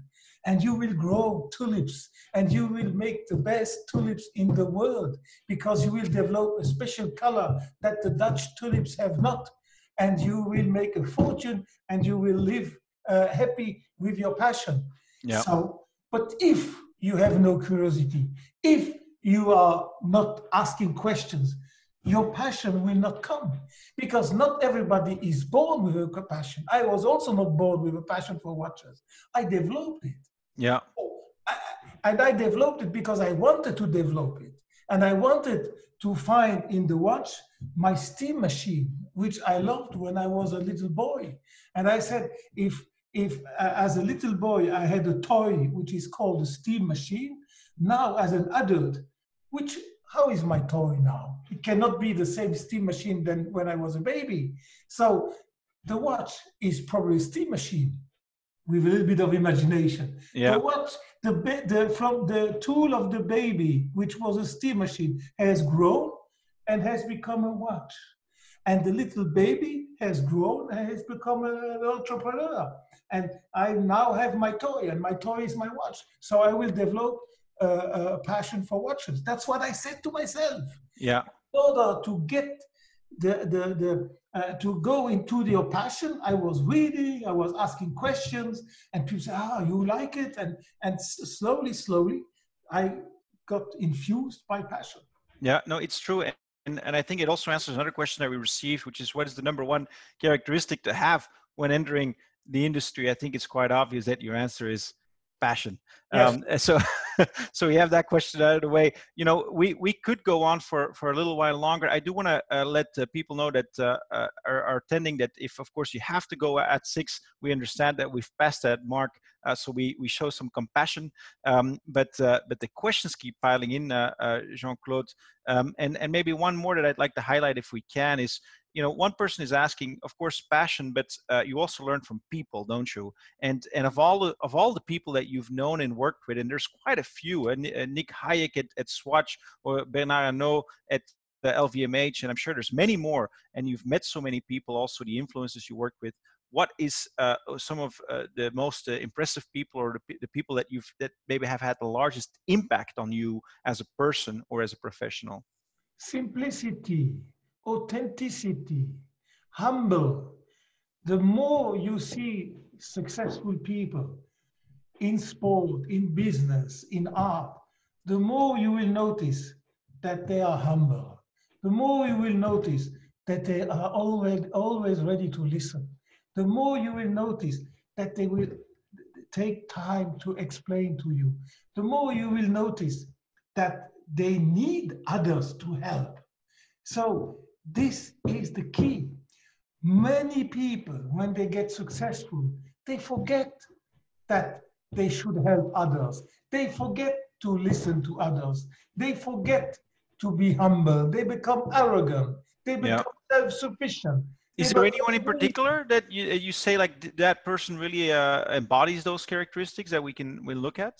and you will grow tulips and you will make the best tulips in the world because you will develop a special color that the Dutch tulips have not. And you will make a fortune and you will live uh, happy with your passion. Yeah. So, but if you have no curiosity, if you are not asking questions, your passion will not come because not everybody is born with a passion. I was also not born with a passion for watches. I developed it. Yeah. And I developed it because I wanted to develop it. And I wanted to find in the watch my steam machine, which I loved when I was a little boy. And I said, if, if uh, as a little boy I had a toy which is called a steam machine, now as an adult, which how is my toy now? It cannot be the same steam machine than when I was a baby. So the watch is probably a steam machine with a little bit of imagination. Yeah. The watch, the, the from the tool of the baby, which was a steam machine, has grown and has become a watch. And the little baby has grown and has become an entrepreneur. And I now have my toy, and my toy is my watch. So I will develop a, a passion for watches. That's what I said to myself. Yeah. In order to get the the the uh, to go into your passion, I was reading, I was asking questions, and people say, "Ah, you like it," and and slowly, slowly, I got infused by passion. Yeah, no, it's true. And, and I think it also answers another question that we received, which is what is the number one characteristic to have when entering the industry? I think it's quite obvious that your answer is passion. Yes. Um, so, so we have that question out of the way. You know, we, we could go on for, for a little while longer. I do want to uh, let uh, people know that uh, uh, are, are, attending that if, of course, you have to go at six, we understand that we've passed that mark. Uh, so we, we show some compassion, um, but uh, but the questions keep piling in, Jean Claude, um, and and maybe one more that I'd like to highlight if we can is you know one person is asking of course passion but uh, you also learn from people don't you? And and of all the of all the people that you've known and worked with and there's quite a few and uh, nick hayek at, at swatch or bernard arnault at the lvmh and i'm sure there's many more and you've met so many people also the influences you work with. What is uh, some of uh, the most uh, impressive people or the, the people that you've that maybe have had the largest impact on you as a person or as a professional? Simplicity authenticity, humble. The more you see successful people in sport, in business, in art, the more you will notice that they are humble. The more you will notice that they are always, always ready to listen. The more you will notice that they will take time to explain to you. The more you will notice that they need others to help. So this is the key. Many people, when they get successful, they forget that they should help others. They forget to listen to others. They forget to be humble. They become arrogant. They become yeah. self-sufficient. Is there anyone in particular that you, you say like that person really uh, embodies those characteristics that we can we look at?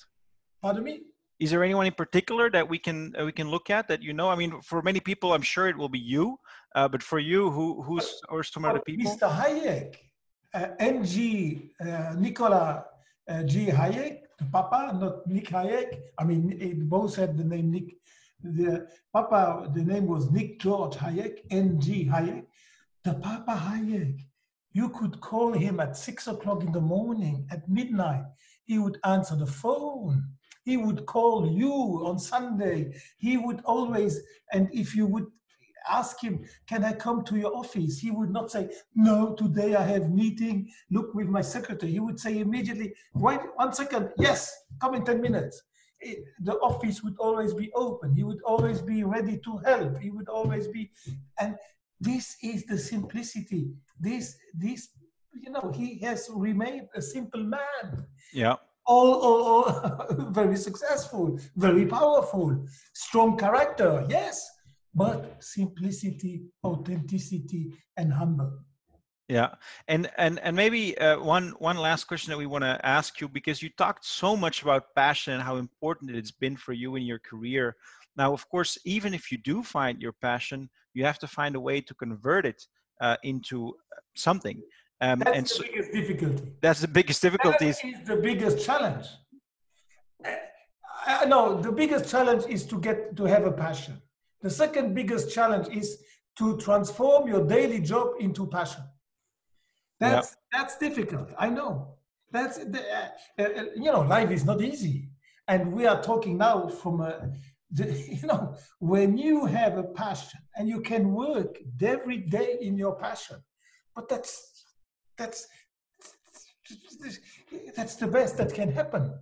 Pardon me? Is there anyone in particular that we can uh, we can look at that you know? I mean for many people i'm sure it will be you uh, but for you who who's or some other people? Mr hayek uh, ng uh, nicola uh, g. Hayek the papa not nick hayek. I mean it both had the name nick the papa the name was nick george hayek ng hayek. The papa hayek you could call him at six o'clock in the morning at midnight. He would answer the phone he would call you on Sunday. He would always, and if you would ask him, can I come to your office? He would not say, no, today I have meeting, look with my secretary. He would say immediately, wait one second, yes, come in 10 minutes. Eh, the office would always be open. He would always be ready to help. He would always be, and this is the simplicity. This, this, you know, he has remained a simple man. Yeah all, all, all very successful, very powerful, strong character, yes, but simplicity, authenticity, and humble. Yeah, and and and maybe uh, one one last question that we want to ask you because you talked so much about passion and how important it's been for you in your career. Now, of course, even if you do find your passion, you have to find a way to convert it uh, into uh, something. Um, that's and the so, biggest difficulty. That's the biggest difficulty. That is the biggest challenge. uh, no, the biggest challenge is to get to have a passion. The second biggest challenge is to transform your daily job into passion. That's that's difficult. I know. That's the, uh, uh, you know, life is not easy, and we are talking now from a, the, you know, when you have a passion and you can work every day in your passion, but that's that's that's the best that can happen.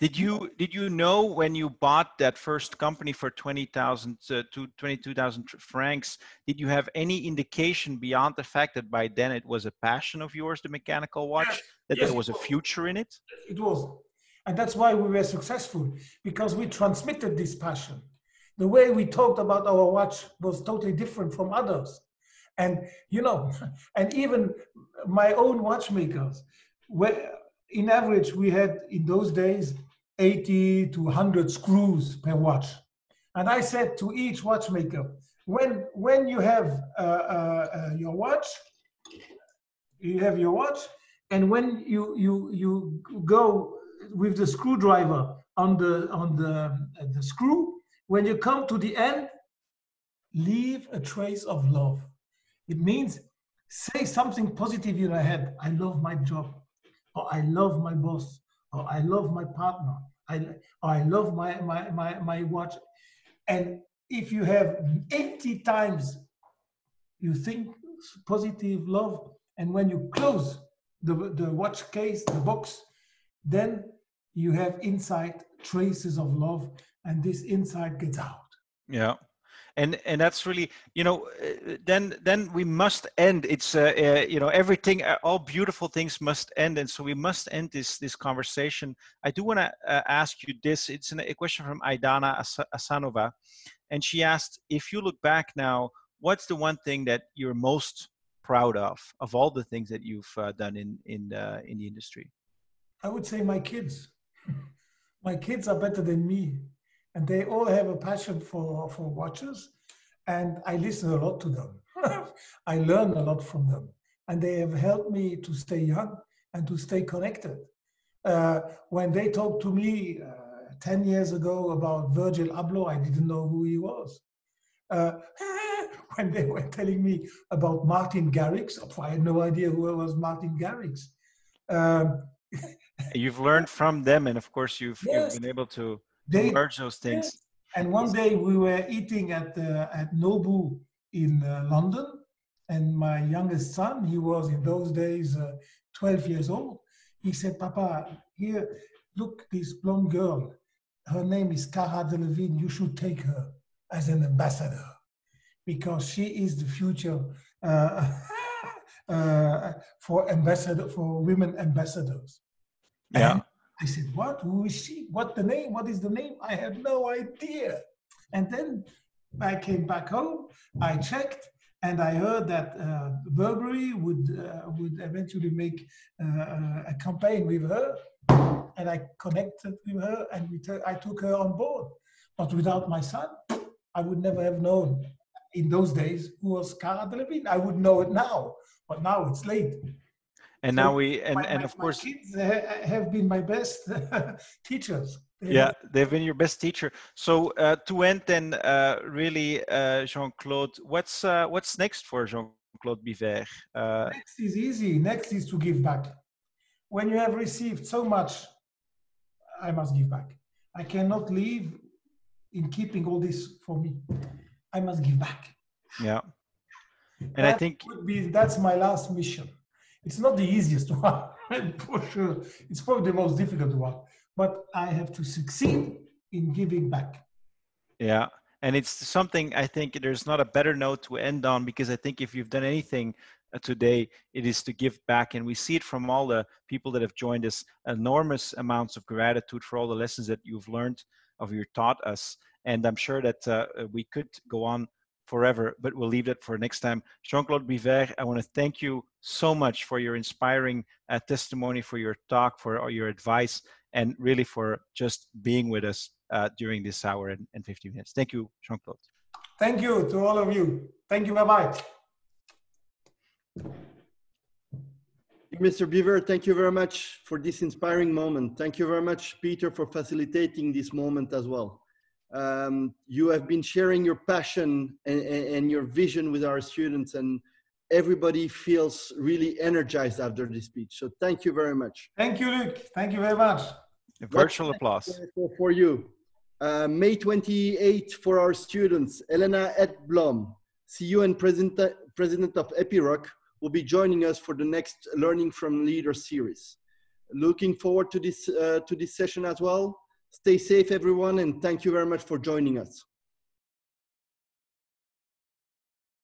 Did you did you know when you bought that first company for twenty thousand uh, to twenty two thousand francs? Did you have any indication beyond the fact that by then it was a passion of yours, the mechanical watch, Yes. that Yes, there was it a future in it? It was. And that's why we were successful because we transmitted this passion. The way we talked about our watch was totally different from others. And, you know, and even my own watchmakers, where in average we had in those days 80 to 100 screws per watch. And I said to each watchmaker, when, when you have uh, uh, uh, your watch, you have your watch, and when you you you go with the screwdriver on the on the the screw when you come to the end leave a trace of love it means say something positive in your head. I love my job or i love my boss or i love my partner i or i love my my my, my watch. And if you have 80 times you think positive love and when you close the, the watch case the box then you have inside traces of love and this inside gets out. Yeah, and and that's really you know uh, then then we must end. It's uh, uh, you know everything, uh, all beautiful things must end, and so we must end this this conversation. I do want to uh, ask you this. It's an, a question from Aidana Asa- Asanova, and she asked if you look back now, what's the one thing that you're most proud of of all the things that you've uh, done in in in the industry? i would say my kids my kids are better than me and they all have a passion for for watches and i listen a lot to them. I learn a lot from them. And they have helped me to stay young and to stay connected. Uh, when they talked to me uh, 10 years ago about virgil abloh i didn't know who he was. Uh, when they were telling me about martin garrix i had no idea who was martin garrix. Um, You've learned from them, and of course you've Yes. you've been able to, to they merge those things. And one day we were eating at uh, at Nobu in uh, London, and my youngest son, he was in those days uh, 12 years old. He said, "Papa, here, look, this blonde girl. Her name is Cara Delevingne. You should take her as an ambassador because she is the future uh, uh, for ambassador for women ambassadors." Yeah. And I said, What? Who is she? What the name? What is the name? I had no idea. And then I came back home, I checked, and I heard that uh, Burberry would, uh, would eventually make uh, a campaign with her. And I connected with her and we t- I took her on board. But without my son, I would never have known in those days who was Cara Delevingne. I would know it now, but now it's late. And So now we and My- and of my course kids have been my best teachers. Yeah they've been your best teacher so uh, to end then uh, really uh, jean-claude what's uh, what's next for jean-claude biver uh, Next is easy. Next is to give back. When you have received so much, I must give back. I cannot live in keeping all this for me. I must give back. yeah and i think would be that's my last mission. It's not the easiest one, for sure. It's probably the most difficult one. But I have to succeed in giving back. yeah and it's something i think there's not a better note to end on because i think if you've done anything uh, today it is to give back and we see it from all the people that have joined us enormous amounts of gratitude for all the lessons that you've learned of you taught us and i'm sure that uh, we could go on forever but we'll leave that for next time jean-claude biver i want to thank you so much for your inspiring uh, testimony for your talk for all your advice and really for just being with us uh, during this hour and, and 50 minutes. Thank you, Jean-Claude. Thank you to all of you. Thank you. Bye bye. Mr. Biver. Thank you very much for this inspiring moment. Thank you very much, Peter, for facilitating this moment as well. Um, you have been sharing your passion and, and, your vision with our students and everybody feels really energized after this speech. So thank you very much. Thank you, luke Thank you very much. A virtual applause. For, you. Uh, May 28 for our students, Elena Edblom, CEO and President, President of Epiroc, will be joining us for the next Learning from Leaders series. Looking forward to this, uh, to this session as well. Stay safe, everyone, and thank you very much for joining us.